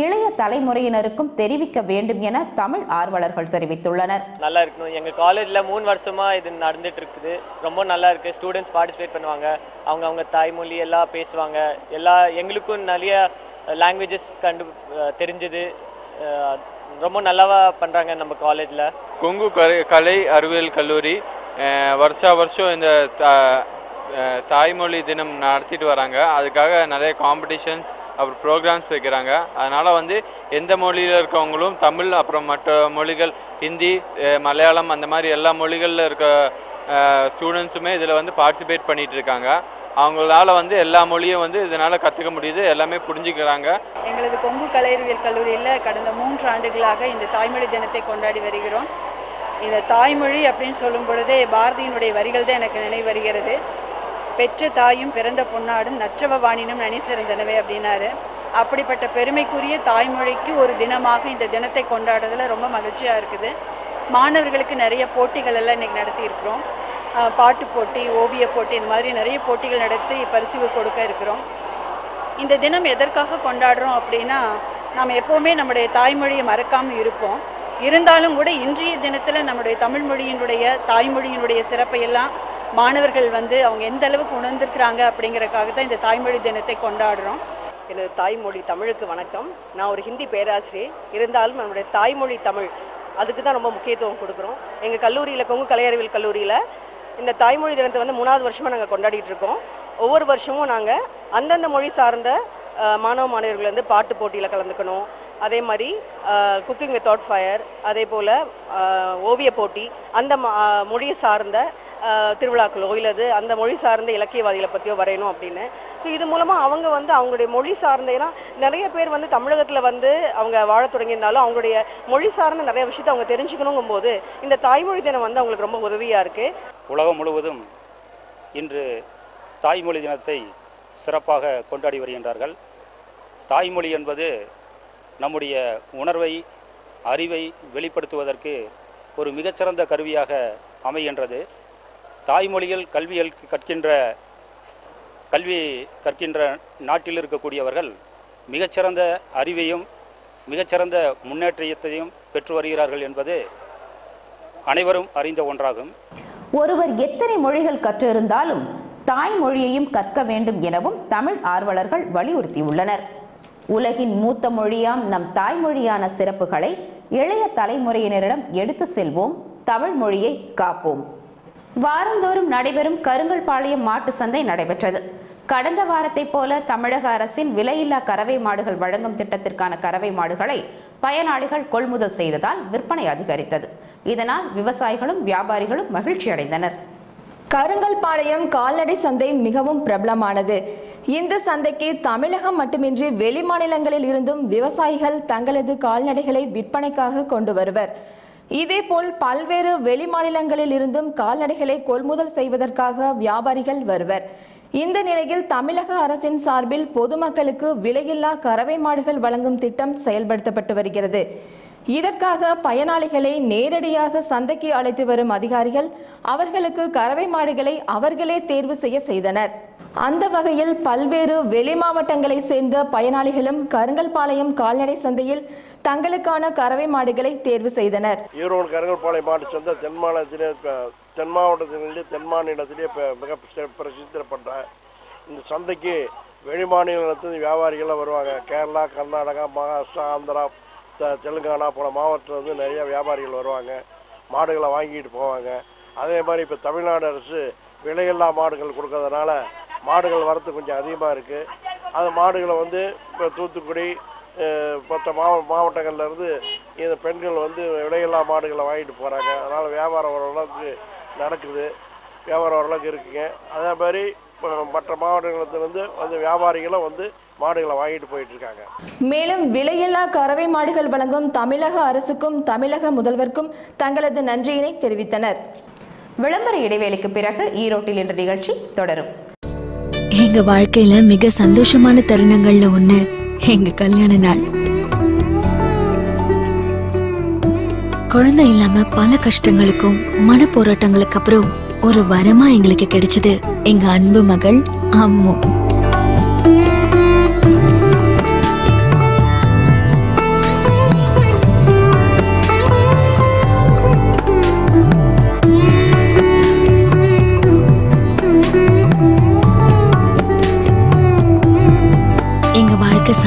இளைய தலைமுறையினருக்கும் தெரிவிக்க வேண்டும் என தமிழ் ஆர்வலர்கள் தெரிவித்துள்ளனர். நல்லா இருக்கணும். எங்கள் காலேஜில் மூணு வருஷமாக இது நடந்துட்டு இருக்குது ரொம்ப நல்லா இருக்குது ஸ்டூடெண்ட்ஸ் பார்ட்டிசிபேட் பண்ணுவாங்க. அவங்க அவங்க தாய்மொழி எல்லாம் பேசுவாங்க. எல்லா எங்களுக்கும் நிறைய லாங்குவேஜஸ் கண்டு தெரிஞ்சது. ரொம்ப நல்லாவா பண்ணுறாங்க நம்ம காலேஜில் கொங்கு கலை கலை அறிவியல் கல்லூரி வருஷா வருஷம் இந்த தாய்மொழி தினம் நடத்திட்டு வராங்க. அதுக்காக நிறைய காம்படிஷன்ஸ் அப்புறம் ப்ரோக்ராம்ஸ் வைக்கிறாங்க. அதனால் வந்து எந்த மொழியில் இருக்கவங்களும் தமிழ் அப்புறம் மற்ற மொழிகள் ஹிந்தி மலையாளம் அந்த மாதிரி எல்லா மொழிகளில் இருக்க ஸ்டூடெண்ட்ஸுமே இதில் வந்து பார்ட்டிசிபேட் பண்ணிட்டு இருக்காங்க. அவங்களால வந்து எல்லா மொழியும் வந்து இதனால் கற்றுக்க முடியுது. எல்லாமே புரிஞ்சுக்கிறாங்க. எங்களது கொங்கு கலையறிவியல் கல்லூரியில் கடந்த மூன்று ஆண்டுகளாக இந்த தாய்மொழி தினத்தை கொண்டாடி வருகிறோம். இந்த தாய்மொழி அப்படின்னு சொல்லும் பொழுதே பாரதியினுடைய வரிகள் தான் எனக்கு நினைவு வருகிறது. பெற்ற தாயும் பிறந்த பொன்னாடும் நற்றவ வாணினும் நனி சிறந்தனவே அப்படின்னாரு. அப்படிப்பட்ட பெருமைக்குரிய தாய்மொழிக்கு ஒரு தினமாக இந்த தினத்தை கொண்டாடுறதுல ரொம்ப மகிழ்ச்சியாக இருக்குது. மாணவர்களுக்கு நிறைய போட்டிகள் எல்லாம் இன்னைக்கு நடத்தியிருக்கிறோம். ஆஹ் பாட்டு போட்டி ஓவிய போட்டி இந்த மாதிரி நிறைய போட்டிகள் நடத்தி பரிசுகள் கொடுக்க இருக்கிறோம். இந்த தினம் எதற்காக கொண்டாடுறோம் அப்படின்னா நாம் எப்போவுமே நம்முடைய தாய்மொழியை மறக்காமல் இருப்போம். இருந்தாலும் கூட இன்றைய தினத்தில் நம்முடைய தமிழ் மொழியினுடைய தாய்மொழியினுடைய சிறப்பையெல்லாம் மாணவர்கள் வந்து அவங்க எந்த அளவுக்கு உணர்ந்திருக்கிறாங்க அப்படிங்கிறக்காக தான் இந்த தாய்மொழி தினத்தை கொண்டாடுறோம். எனது தாய்மொழி தமிழுக்கு வணக்கம். நான் ஒரு ஹிந்தி பேராசிரியர் இருந்தாலும் நம்முடைய தாய்மொழி தமிழ் அதுக்கு தான் ரொம்ப முக்கியத்துவம் கொடுக்குறோம். எங்கள் கல்லூரியில் கொங்கு கலையறிவியல் கல்லூரியில் இந்த தாய்மொழி தினத்தை வந்து மூணாவது வருஷமாக நாங்கள் கொண்டாடிட்டு இருக்கோம். ஒவ்வொரு வருஷமும் நாங்கள் அந்தந்த மொழி சார்ந்த மாணவ மாணவர்கள் வந்து பாட்டு போட்டியில் கலந்துக்கணும். அதே மாதிரி குக்கிங் வித்தவுட் ஃபயர் அதே போல் ஓவிய போட்டி அந்த மொழியை சார்ந்த திருவிழாக்களோ இல்லது அந்த மொழி சார்ந்த இலக்கியவாதிகளை பற்றியோ வரையணும் அப்படின்னு. ஸோ இது மூலமாக அவங்க வந்து அவங்களுடைய மொழி சார்ந்த ஏன்னா நிறைய பேர் வந்து தமிழகத்தில் வந்து அவங்க வாழ தொடங்கியிருந்தாலும் அவங்களுடைய மொழி சார்ந்த நிறைய விஷயத்தை அவங்க தெரிஞ்சுக்கணுங்கும் போது இந்த தாய்மொழி தினம் வந்து அவங்களுக்கு ரொம்ப உதவியாக இருக்குது உலகம் முழுவதும் இன்று தாய்மொழி தினத்தை சிறப்பாக கொண்டாடி வருகின்றார்கள். தாய்மொழி என்பது நம்முடைய உணர்வை அறிவை வெளிப்படுத்துவதற்கு ஒரு மிகச்சிறந்த கருவியாக அமைகின்றது. தாய்மொழியில் கல்வியல் கற்கின்ற கல்வி கற்கின்ற நாட்டில் இருக்கக்கூடியவர்கள் மிகச்சிறந்த அறிவையும் மிகச்சிறந்த முன்னேற்றத்தையும் பெற்று வருகிறார்கள் என்பது அனைவரும் அறிந்த ஒன்றாகும். ஒருவர் எத்தனை மொழிகள் கற்றிருந்தாலும் தாய்மொழியையும் கற்க வேண்டும் எனவும் தமிழ் ஆர்வலர்கள் வலியுறுத்தியுள்ளனர். உலகின் மூத்த மொழியாம் நம் தாய்மொழியான சிறப்புகளை இளைய தலைமுறையினரிடம் எடுத்து செல்வோம் தமிழ் மொழியை காப்போம். வாரந்தோறும் நடைபெறும் கருங்கல்பாளையம் மாட்டு சந்தை நடைபெற்றது. கடந்த வாரத்தைப் போல தமிழக அரசின் விலையில்லா கறவை மாடுகள் வழங்கும் திட்டத்திற்கான கறவை மாடுகளை பயனாளிகள் கொள்முதல் செய்ததால் விற்பனை அதிகரித்தது. இதனால் விவசாயிகளும் வியாபாரிகளும் மகிழ்ச்சி அடைந்தனர். கருங்கல்பாளையம் கால்நடை சந்தை மிகவும் பிரபலமானது. இந்த சந்தைக்கு தமிழகம் மட்டுமின்றி வெளிமாநிலங்களில் இருந்தும் விவசாயிகள் தங்களது கால்நடைகளை விற்பனைக்காக கொண்டு வருவர். இதேபோல் பல்வேறு வெளிமாநிலங்களில் இருந்தும் கால்நடைகளை கொள்முதல் செய்வதற்காக வியாபாரிகள் வருவர். இந்த நிலையில் தமிழக அரசின் சார்பில் பொதுமக்களுக்கு விலையில்லா கறவை மாடுகள் வழங்கும் திட்டம் செயல்படுத்தப்பட்டு வருகிறது. இதற்காக பயனாளிகளை நேரடியாக சந்தைக்கு அழைத்து வரும் அதிகாரிகள் அவர்களுக்கு கறவை மாடுகளை அவர்களே தேர்வு செய்ய செய்தனர். அந்த வகையில் பல்வேறு வெளி மாவட்டங்களை சேர்ந்த பயனாளிகளும் கருங்கல்பாளையம் கால்நடை சந்தையில் தங்களுக்கான கறவை மாடுகளை தேர்வு செய்தனர். ஈரோடு கருங்கல்பாளையம் மாட்டு சந்தை தென் மாநிலத்திலே தென் மாவட்டத்திலே தென் மாநிலத்திலே இப்போ மிக பிரசித்தி பண்ணுற இந்த சந்தைக்கு வெளி மாநிலத்திலிருந்து வியாபாரிகள்லாம் வருவாங்க. கேரளா கர்நாடகா மகாராஷ்டிரா ஆந்திரா த- தெலுங்கானா போல மாவட்டத்திலேருந்து நிறைய வியாபாரிகள் வருவாங்க. மாடுகளை வாங்கிட்டு போவாங்க. அதே மாதிரி இப்போ தமிழ்நாடு அரசு விலையில்லா மாடுகள் கொடுக்கறதுனால மாடுகள் வரத்து கொஞ்சம் அதிகமாக இருக்குது அந்த மாடுகளை வந்து இப்போ தூத்துக்குடி மற்ற மாவ மாவட்டங்கள்லேருந்து இந்த பெண்கள் வந்து விலையில்லா மாடுகளை வாங்கிட்டு போகிறாங்க அதனால் வியாபாரம் ஓரளவுக்கு நடக்குது. வியாபாரம் ஓரளவுக்கு இருக்குங்க. அதே மாதிரி மற்ற மாவட்டங்களிலிருந்து வந்து வியாபாரிகளும் வந்து மாடுகளை வாங்கிட்டு போயிட்டு இருக்காங்க. மேலும் விலையில்லா கறவை மாடுகள் வழங்கும் தமிழக அரசுக்கும் தமிழக முதல்வருக்கும் தங்களது நன்றியினை தெரிவித்தனர். விளம்பர இடைவேளைக்கு பிறகு ஈரோட்டில் என்ற நிகழ்ச்சி தொடரும். எங்க வாழ்க்கையில மிக சந்தோஷமான தருணங்கள்ல ஒண்ணு எங்க கல்யாண நாள். குழந்தை இல்லாம பல கஷ்டங்களுக்கும் மன போராட்டங்களுக்கு அப்புறம் ஒரு வரமா எங்களுக்கு கிடைச்சது எங்க அன்பு மகள் அம்மு.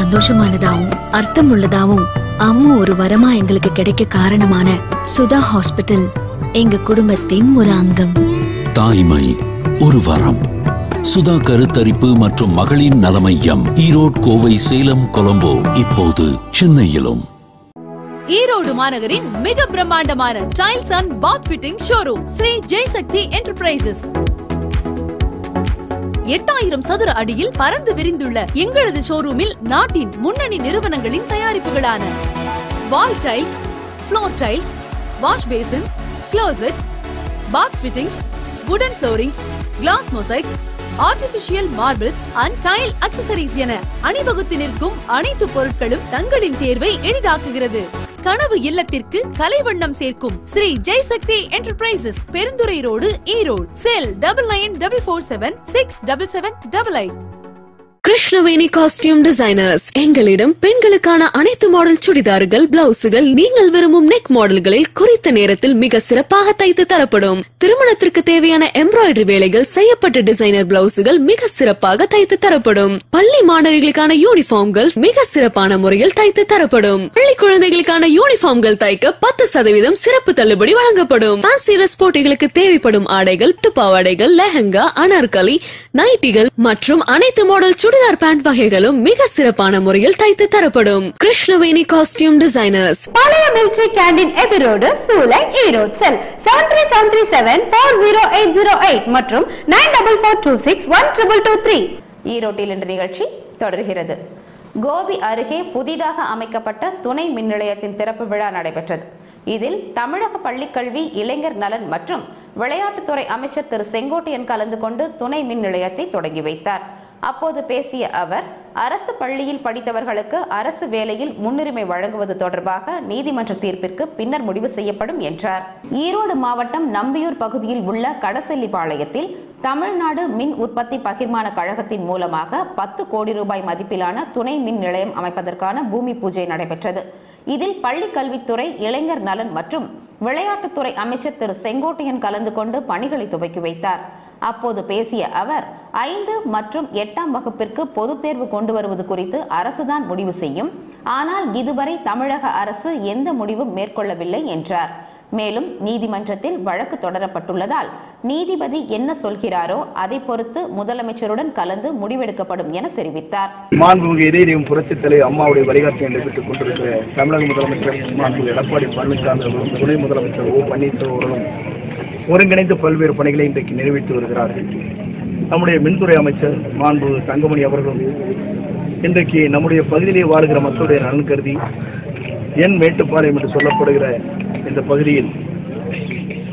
சந்தோஷமானதாவும் அர்த்தமுள்ளதாவும் அம்மு ஒரு வரமா எங்களுக்கு கிடைக்க காரணமான சுதா ஹாஸ்பிட்டல் எங்க குடும்பத்தின் ஒரு அங்கம். தாய்மை ஒரு வரம். சுதா கருத்தரிப்பு மற்றும் மகளிர் நல மையம் ஈரோடு கோவை சேலம் கொலம்போ இப்போது சென்னையிலும். ஈரோடு மாநகரின் மிக பிரம்மாண்டமான tiles and bath fitting showroom Sri Jaisakthi enterprises எட்டாயிரம் சதுர அடியில் பறந்து விரிந்துள்ள எங்களது ஷோரூமில் நாட்டின் முன்னணி நிறுவனங்களின் தயாரிப்புகளான wall tiles floor tiles wash basin closet bath fittings வுடன் floorings glass mosaics artificial marbles and tile accessories என அணிவகுத்து நிற்கும் அனைத்து பொருட்களும் தங்களின் தேர்வை எளிதாக்குகிறது. கனவு இல்லத்திற்கு கலைவண்ணம் சேர்க்கும் Sri Jaisakthi enterprises Perundurai road Erode. Cell double nine double four seven six double seven double eight Krishnaveni costume designers எங்களிடம் பெண்களுக்கான அனைத்து மாடல் சுடிதார்கள் பிளவுஸுகள் நீங்கள் விரும்பும் நெக் மாடல்களில் குறித்த நேரத்தில் மிக சிறப்பாக தைத்து தரப்படும். திருமணத்திற்கு தேவையான எம்ப்ராய்டரி வேலைகள் செய்யப்பட்ட டிசைனர் பிளவுஸுகள் மிக சிறப்பாக தைத்து தரப்படும். பள்ளி மாணவிகளுக்கான யூனிஃபார்ம்கள் மிக சிறப்பான முறையில் தைத்து தரப்படும். பள்ளி குழந்தைகளுக்கான யூனிஃபார்ம்கள் தைக்க பத்து சதவீதம் சிறப்பு தள்ளுபடி வழங்கப்படும். ஃபேன்சி ட்ரெஸ் போட்டிகளுக்கு தேவைப்படும் ஆடைகள் டுப்பாவாடைகள் லெஹங்கா அனார்கலி நைட்டிகள் மற்றும் அனைத்து மாடல் சுடி சுடிதார் பேண்ட் வகைகளும் மிக சிறப்பான முறையில் தைத்து தரப்படும் கிருஷ்ணவேணி காஸ்டியூம் டிசைனர்ஸ் பழைய military canteen எதிரோடு Soolai Erode cell. Seven three seven three seven four zero eight zero eight மற்றும் nine double four two six one triple two three ஈரோட்டில் என்ற நிகழ்ச்சி தொடர்கிறது. கோபி அருகே புதிதாக அமைக்கப்பட்ட துணை மின் நிலையத்தின் திறப்பு விழா நடைபெற்றது. இதில் தமிழக பள்ளிக்கல்வி இளைஞர் நலன் மற்றும் விளையாட்டுத்துறை அமைச்சர் திரு செங்கோட்டையன் கலந்து கொண்டு துணை மின் நிலையத்தை தொடங்கி வைத்தார். அப்போது பேசிய அவர் அரசு பள்ளியில் படித்தவர்களுக்கு அரசு வேலையில் முன்னுரிமை வழங்குவது தொடர்பாக நீதிமன்ற தீர்ப்பிற்கு பின்னர் முடிவு செய்யப்படும் என்றார். ஈரோடு மாவட்டம் நம்பியூர் பகுதியில் உள்ள கடசெல்லிபாளையத்தில் தமிழ்நாடு மின் உற்பத்தி பகிர்மான கழகத்தின் மூலமாக பத்து கோடி ரூபாய் மதிப்பிலான துணை மின் நிலையம் அமைப்பதற்கான பூமி பூஜை நடைபெற்றது. இதில் பள்ளி கல்வித்துறை இளைஞர் நலன் மற்றும் விளையாட்டுத்துறை அமைச்சர் திரு செங்கோட்டையன் கலந்து கொண்டு பணிகளை துவக்கி வைத்தார். அப்போது பேசிய அவர் ஐந்து மற்றும் எட்டாம் வகுப்பிற்கு பொதுத் தேர்வு கொண்டு வருவது குறித்து அரசுதான் முடிவு செய்யும். ஆனால் இதுவரை தமிழக அரசு எந்த முடிவும் மேற்கொள்ளவில்லை என்றார். மேலும் நீதிமன்றத்தில் வழக்கு தொடரப்பட்டுள்ளதால் நீதிபதி என்ன சொல்கிறாரோ அதை பொறுத்து முதலமைச்சருடன் கலந்து முடிவெடுக்கப்படும் என தெரிவித்தார். மாண்புமிகு இதயம் புரட்சித் தலைவர் அம்மாவுடைய வழிகாட்டியை நடைபெற்றுக் கொண்டிருக்கிற தமிழக முதலமைச்சர் எடப்பாடி பழனிசாமி அவர்களும் துணை முதலமைச்சர் ஓ பன்னீர்செல்வம் அவர்களும் ஒருங்கிணைந்து பல்வேறு பணிகளை இன்றைக்கு நிறைவேற்றி வருகிறார்கள். நம்முடைய மின்துறை அமைச்சர் மாண்பு தங்கமணி அவர்களும் இன்றைக்கு நம்முடைய பகுதியிலே வாழ்கிற மக்களுடைய நலன் கருதி என் மேட்டுப்பாளையம் என்று சொல்லப்படுகிற இந்த பகுதியில்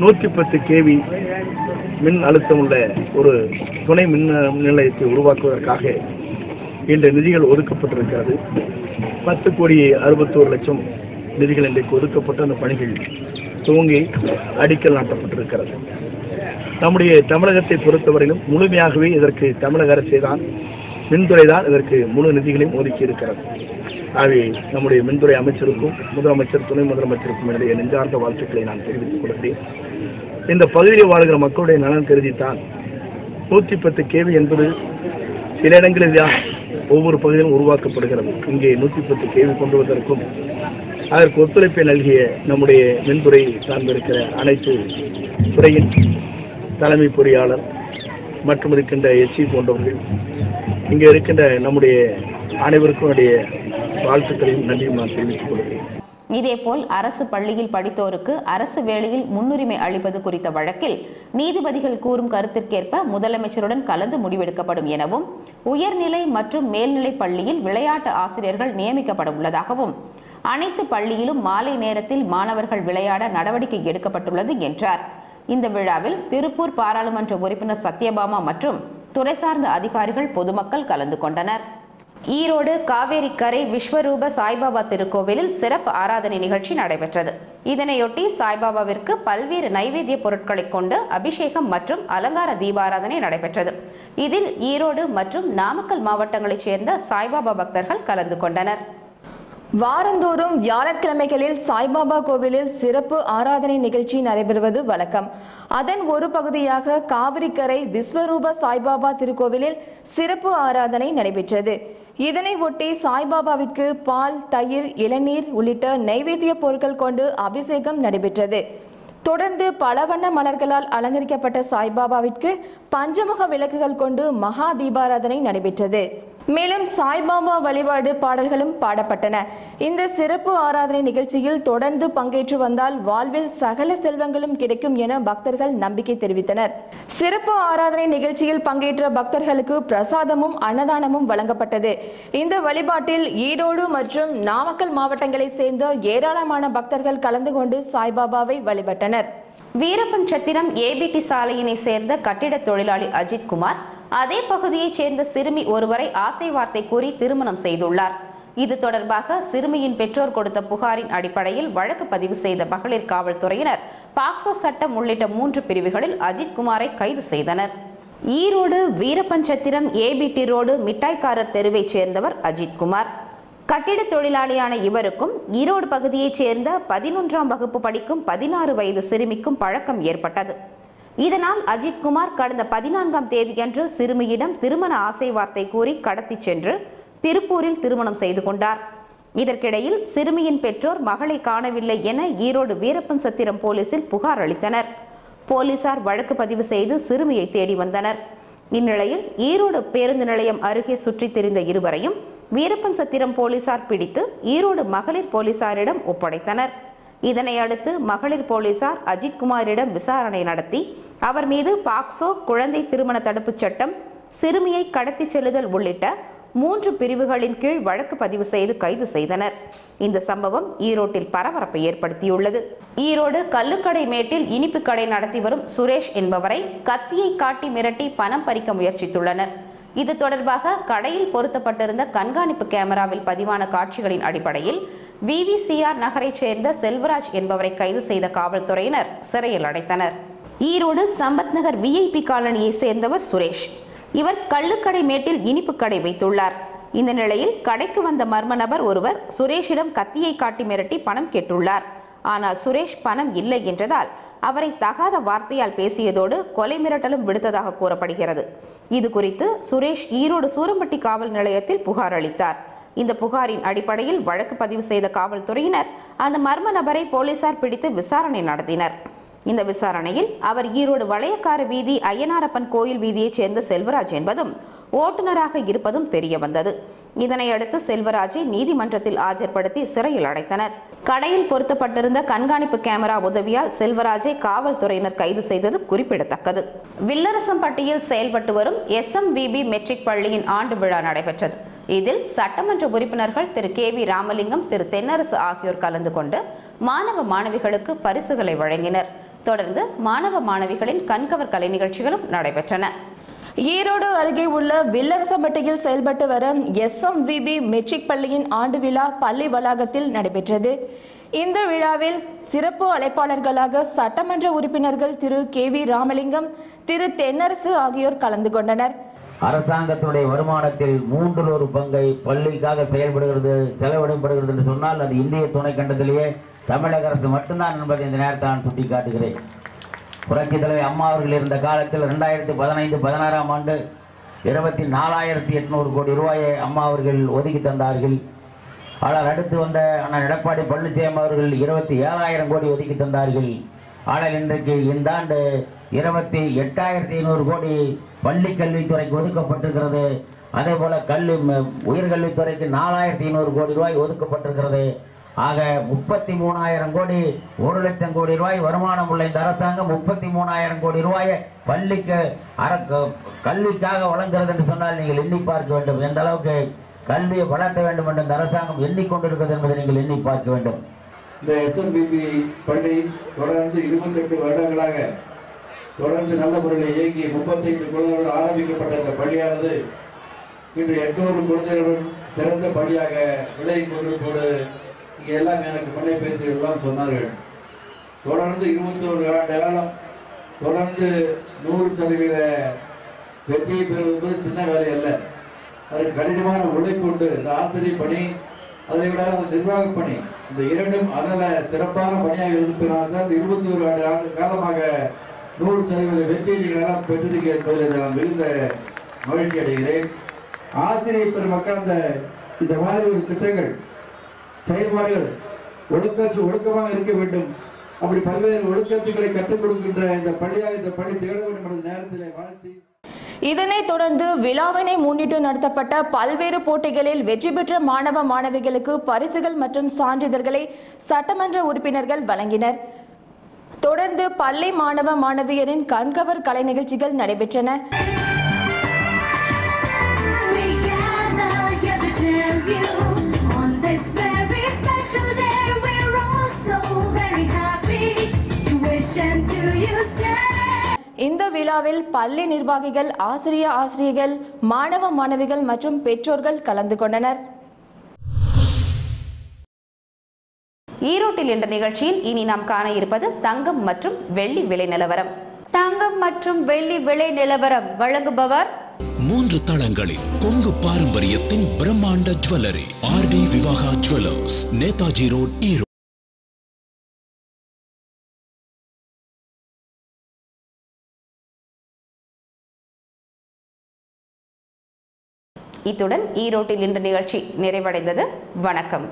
நூற்றி பத்து கேவி மின் அழுத்தம் உள்ள ஒரு துணை மின் நிலையத்தை உருவாக்குவதற்காக இன்று நிதிகள் ஒதுக்கப்பட்டிருக்கிறது. பத்து கோடி அறுபத்தோரு லட்சம் நிதிகள் இன்றைக்கு ஒதுக்கப்பட்ட அந்த பணிகள் துவங்கி அடிக்கல் நாட்டப்பட்டிருக்கிறது. நம்முடைய தமிழகத்தை பொறுத்தவரையிலும் முழுமையாகவே இதற்கு தமிழக அரசே தான் மின்துறை தான் இதற்கு முழு நிதிகளையும் ஒதுக்கி இருக்கிறது. ஆகவே நம்முடைய மின்துறை அமைச்சருக்கும் முதலமைச்சர் துணை முதலமைச்சருக்கும் என்னுடைய நெஞ்சார்ந்த வாழ்த்துக்களை நான் தெரிவித்துக் கொள்கிறேன். இந்த பகுதியில் வாழ்கிற மக்களுடைய நலன் கருதித்தான் நூற்றி பத்து கேவி என்பது சில இடங்களில் ஒவ்வொரு பகுதியிலும் உருவாக்கப்படுகிறது. இங்கே நூற்றி பத்து கேவி கொண்டு வருவதற்கும் அதற்கு ஒத்துழைப்பை நல்கிய நம்முடைய மின்துறை சார்ந்திருக்கிற அனைத்து துறையின் தலைமை பொறியாளர் மற்றும் இருக்கின்ற எஸ்சி போன்றவர்கள் இங்கே இருக்கின்ற நம்முடைய அனைவருக்கும் என்னுடைய வாழ்த்துக்களையும் நன்றியும் நான் தெரிவித்துக் கொள்கிறேன். இதேபோல் அரசு பள்ளியில் படித்தோருக்கு அரசு வேலையில் முன்னுரிமை அளிப்பது குறித்த வழக்கில் நீதிபதிகள் கூறும் கருத்திற்கேற்ப முதலமைச்சருடன் கலந்து முடிவெடுக்கப்படும் எனவும் உயர்நிலை மற்றும் மேல்நிலை பள்ளியில் விளையாட்டு ஆசிரியர்கள் நியமிக்கப்பட உள்ளதாகவும் அனைத்து பள்ளியிலும் மாலை நேரத்தில் மாணவர்கள் விளையாட நடவடிக்கை எடுக்கப்பட்டுள்ளது என்றார். இந்த விழாவில் திருப்பூர் பாராளுமன்ற உறுப்பினர் சத்யபாமா மற்றும் துறை சார்ந்த அதிகாரிகள் பொதுமக்கள் கலந்து கொண்டனர். ஈரோடு காவேரிக்கரை விஸ்வரூப சாய்பாபா திருக்கோவிலில் சிறப்பு ஆராதனை நிகழ்ச்சி நடைபெற்றது. இதனையொட்டி சாய்பாபாவிற்கு பல்வேறு நைவேத்திய பொருட்களை கொண்டு அபிஷேகம் மற்றும் அலங்கார தீபாராதனை நடைபெற்றது. இதில் ஈரோடு மற்றும் நாமக்கல் மாவட்டங்களைச் சேர்ந்த சாய்பாபா பக்தர்கள் கலந்து கொண்டனர். வாரந்தோறும் வியாழக்கிழமைகளில் சாய்பாபா கோவிலில் சிறப்பு ஆராதனை நிகழ்ச்சி நடைபெறுவது வழக்கம். அதன் ஒரு பகுதியாக காவிரிக்கரை விஸ்வரூப சாய்பாபா திருக்கோவிலில் சிறப்பு ஆராதனை நடைபெற்றது. இதனை ஒட்டி சாய்பாபாவிற்கு பால் தயிர் இளநீர் உள்ளிட்ட நைவேத்திய பொருட்கள் கொண்டு அபிஷேகம் நடைபெற்றது. தொடர்ந்து பல வண்ண மலர்களால் அலங்கரிக்கப்பட்ட சாய்பாபாவிற்கு பஞ்சமுக விளக்குகள் கொண்டு மகா தீபாராதனை நடைபெற்றது. மேலும் சாய்பாபா வழிபாடு பாடல்களும் பாடப்பட்டன. இந்த சிறப்பு ஆராதனை நிகழ்ச்சியில் தொடர்ந்து பங்கேற்று வந்தால் வாழ்வில் சகல செல்வங்களும் கிடைக்கும் என பக்தர்கள் நம்பிக்கை தெரிவித்தனர். சிறப்பு ஆராதனை நிகழ்ச்சியில் பங்கேற்ற பக்தர்களுக்கு பிரசாதமும் அன்னதானமும் வழங்கப்பட்டது. இந்த வழிபாட்டில் ஈரோடு மற்றும் நாமக்கல் மாவட்டங்களைச் சேர்ந்த ஏராளமான பக்தர்கள் கலந்து கொண்டு சாய்பாபாவை வழிபட்டனர். வீரப்பன் சத்திரம் ஏபிடி சாலையினை சேர்ந்த கட்டிட தொழிலாளி அஜித் குமார் அதே பகுதியைச் சேர்ந்த சிறுமி ஒருவரை ஆசை வார்த்தை கூறி திருமணம் செய்துள்ளார். இது தொடர்பாக சிறுமியின் பெற்றோர் கொடுத்த புகாரின் அடிப்படையில் வழக்கு பதிவு செய்த மகளிர் காவல்துறையினர் பாக்சோ சட்டம் உள்ளிட்ட மூன்று பிரிவுகளில் அஜித் குமாரை கைது செய்தனர். ஈரோடு வீரபஞ்சத்திரம் ஏபிடி ரோடு மிட்டாய்க்காரர் தெருவைச் சேர்ந்தவர் அஜித்குமார் கட்டிட தொழிலாளியான இவருக்கும் ஈரோடு பகுதியைச் சேர்ந்த பதினொன்றாம் வகுப்பு படிக்கும் பதினாறு வயது சிறுமிக்கும் பழக்கம் ஏற்பட்டது. இதனால் அஜித்குமார் கடந்த பதினான்காம் தேதியன்று சிறுமியிடம் திருமண ஆசை வார்த்தை கூறி கடத்திச் சென்று திருப்பூரில் திருமணம் செய்து கொண்டார். இதற்கிடையில் சிறுமியின் பெற்றோர் மகளை காணவில்லை என ஈரோடு வீரப்பன் சத்திரம் போலீசில் புகார் அளித்தனர். போலீசார் வழக்கு பதிவு செய்து சிறுமியை தேடி வந்தனர். இந்நிலையில் ஈரோடு பேருந்து நிலையம் அருகே சுற்றித் திரிந்த இருவரையும் வீரப்பன் சத்திரம் போலீசார் பிடித்து ஈரோடு மகளிர் போலீசாரிடம் ஒப்படைத்தனர். இதனை அடுத்து மகளிர் போலீசார் அஜித்குமாரிடம் விசாரணை நடத்தி அவர் மீது பாக்சோ குழந்தை திருமண தடுப்புச் சட்டம் சிறுமியை கடத்திச் செல்லுதல் உள்ளிட்ட மூன்று பிரிவுகளின் கீழ் வழக்கு பதிவு செய்து கைது செய்தனர். இந்த சம்பவம் ஈரோட்டில் பரபரப்பை ஏற்படுத்தியுள்ளது. ஈரோடு கல்லுக்கடை மேட்டில் இனிப்பு கடை நடத்தி வரும் சுரேஷ் என்பவரை கத்தியை காட்டி மிரட்டி பணம் பறிக்க முயற்சித்துள்ளனர். இது தொடர்பாக கடையில் பொருத்தப்பட்டிருந்த கண்காணிப்பு கேமராவில் பதிவான காட்சிகளின் அடிப்படையில் விவிசிஆர் நகரைச் சேர்ந்த செல்வராஜ் என்பவரை கைது செய்த காவல்துறையினர் சிறையில் அடைத்தனர். ஈரோடு சம்பத் நகர் விஐபி காலனியை சேர்ந்தவர் சுரேஷ். இவர் கள்ளுக்கடை மேட்டில் இனிப்பு கடை வைத்துள்ளார். இந்த நிலையில் கடைக்கு வந்த மர்ம நபர் ஒருவர் சுரேஷிடம் கத்தியை காட்டி மிரட்டி பணம் கேட்டுள்ளார். ஆனால் சுரேஷ் பணம் இல்லை என்றதால் அவரை தகாத வார்த்தையால் பேசியதோடு கொலை மிரட்டலும் விடுத்ததாக கூறப்படுகிறது. இது குறித்து சுரேஷ் ஈரோடு சூரம்பட்டி காவல் நிலையத்தில் புகார் அளித்தார். இந்த புகாரின் அடிப்படையில் வழக்கு பதிவு செய்த காவல்துறையினர் அந்த மர்ம நபரை போலீசார் பிடித்து விசாரணை நடத்தினர். இந்த விசாரணையில் அவர் ஈரோடு வளையக்கார வீதி ஐயனாரப்பன் கோயில் வீதியைச் சேர்ந்த செல்வராஜ் என்பதும் ஓட்டுநராக இருப்பதும் தெரிய வந்தது. இதனையடுத்து செல்வராஜை நீதிமன்றத்தில் ஆஜர்படுத்தி சிறையில் அடைத்தனர். கடையில் பொருத்தப்பட்டிருந்த கண்காணிப்பு கேமரா உதவியால் செல்வராஜை காவல்துறையினர் கைது செய்தது குறிப்பிடத்தக்கது. வில்லரசம்பட்டியில் செயல்பட்டு வரும் எஸ்எம்விபி மெட்ரிக் பள்ளியின் ஆண்டு விழா நடைபெற்றது. இதில் சட்டமன்ற உறுப்பினர்கள் திரு கே வி ராமலிங்கம் திரு தென்னரசு ஆகியோர் கலந்து கொண்டு மாணவ மாணவிகளுக்கு பரிசுகளை வழங்கினர். தொடர்ந்து மாணவ மாணவிகளின் கண்கவர் கலை நிகழ்ச்சிகளும் நடைபெற்றன. ஈரோடு அருகே உள்ள வில்லரசம்பட்டியில் செயல்பட்டு வரும் எஸ்எம்விபி மெட்ரிக் பள்ளியின் ஆண்டு விழா பள்ளி வளாகத்தில் நடைபெற்றது. இந்த விழாவில் சிறப்பு அழைப்பாளர்களாக சட்டமன்ற உறுப்பினர்கள் திரு கே வி ராமலிங்கம் திரு தென்னரசு ஆகியோர் கலந்து கொண்டனர். அரசாங்கத்தினுடைய வருமானத்தில் மூன்றில் ஒரு பங்கை பள்ளிக்காக செயல்படுகிறது செலவிடப்படுகிறது என்று சொன்னால் அது இந்திய துணைக்கண்டத்திலேயே தமிழக அரசு மட்டும்தான் என்பதை இந்த நேரத்தில் நான் சுட்டிக்காட்டுகிறேன். புரட்சி தலைவர் அம்மா அவர்கள் இருந்த காலத்தில் ரெண்டாயிரத்தி பதினைந்து பதினாறாம் ஆண்டு இருபத்தி நாலாயிரத்தி எட்நூறு கோடி ரூபாயை அம்மா அவர்கள் ஒதுக்கி தந்தார்கள். ஆனால் அடுத்து வந்த அண்ணன் எடப்பாடி பழனிசாமி அவர்கள் இருபத்தி ஏழாயிரம் கோடி ஒதுக்கி தந்தார்கள். ஆனால் இன்றைக்கு இந்த ஆண்டு இருபத்தி எட்டாயிரத்தி ஐநூறு கோடி பள்ளி கல்வித்துறைக்கு ஒதுக்கப்பட்டிருக்கிறது. அதே போல் கல்வி ம- உயர்கல்வித்துறைக்கு நாலாயிரத்தி ஐநூறு கோடி ரூபாய் ஒதுக்கப்பட்டிருக்கிறது. ஆக முப்பத்தி மூணாயிரம் கோடி ஒரு லட்சம் கோடி ரூபாய் வருமானம் உள்ள இந்த அரசாங்கம் முப்பத்தி மூணாயிரம் கோடி ரூபாயை பள்ளிக்கு அற கல்விக்காக வழங்குறது என்று சொன்னால் நீங்கள் எண்ணி பார்க்க வேண்டும். எந்த அளவுக்கு கல்வியை வளர்த்த வேண்டும் என்று இந்த அரசாங்கம் எண்ணிக்கொண்டிருக்கிறது என்பதை நீங்கள் எண்ணி பார்க்க வேண்டும். இந்த எஸ்என்பிபி பள்ளி தொடர்ந்து இருபத்தெட்டு வருடங்களாக தொடர்ந்து நல்ல முறையில் இயங்கி முப்பத்தைந்து குழந்தைகளுடன் ஆரம்பிக்கப்பட்ட இந்த பள்ளியானது இன்று எட்நூறு குழந்தைகளுடன் சிறந்த பள்ளியாக விலகி கொண்டிருப்போடு இங்கே எல்லாம் எனக்கு முன்னே பேசியதெல்லாம் சொன்னார்கள். தொடர்ந்து இருபத்தோரு ஆண்டு காலம் தொடர்ந்து நூறு சதவீத வெற்றியை பெறுவது என்பது சின்ன வேலை அல்ல. அது கடினமான உழைப்புண்டு இந்த ஆசிரியர் பணி அதை விட அந்த நிர்வாக பணி இந்த இரண்டும் அதில் சிறப்பான பணியாக இருப்பதனால்தான் இருபத்தி ஒரு ஆண்டு ஆண்டு காலமாக நூறு சதவீத வெற்றி நீங்கள் எல்லாம் பெற்றிருக்க என்பதில் நான் மிகுந்த மகிழ்ச்சி அடைகிறேன். ஆசிரியர் பெருமக்கள் அந்த இந்த மாதிரி ஒரு திட்டங்கள் செயல்பாடுகள் ஒழுக்க ஒழுக்கமாக இருக்க வேண்டும். அப்படி பல்வேறு ஒழுக்கத்துக்களை கற்றுக் கொடுக்கின்ற இந்த பள்ளியாக இந்த பள்ளி திகழ வேண்டும் என்ற நேரத்தில் வாழ்த்தி இதனைத் தொடர்ந்து விழாவினை முன்னிட்டு நடத்தப்பட்ட பல்வேறு போட்டிகளில் வெற்றி பெற்ற மாணவ மாணவிகளுக்கு பரிசுகள் மற்றும் சான்றிதழ்களை சட்டமன்ற உறுப்பினர்கள் வழங்கினர். தொடர்ந்து பள்ளி மாணவ மாணவியரின் கண்கவர் கலை நிகழ்ச்சிகள் நடைபெற்றன. இந்த விழாவில் பள்ளி நிர்வாகிகள் ஆசிரிய ஆசிரியர்கள் மாணவ மாணவிகள் மற்றும் பெற்றோர்கள் கலந்து கொண்டனர். ஈரோட்டில் என்ற நிகழ்ச்சியில் இனி நாம் காண இருப்பது தங்கம் மற்றும் வெள்ளி விலை நிலவரம். தங்கம் மற்றும் வெள்ளி விலை நிலவரம் வழங்குபவர் மூன்று தளங்களில் கொங்கு பாரம்பரியத்தின் பிரம்மாண்ட jewellery RT Vivaha jewellers Netaji road Erode. இத்துடன் ஈரோட்டில் இன்று நிகழ்ச்சி நிறைவடைந்தது. வணக்கம்.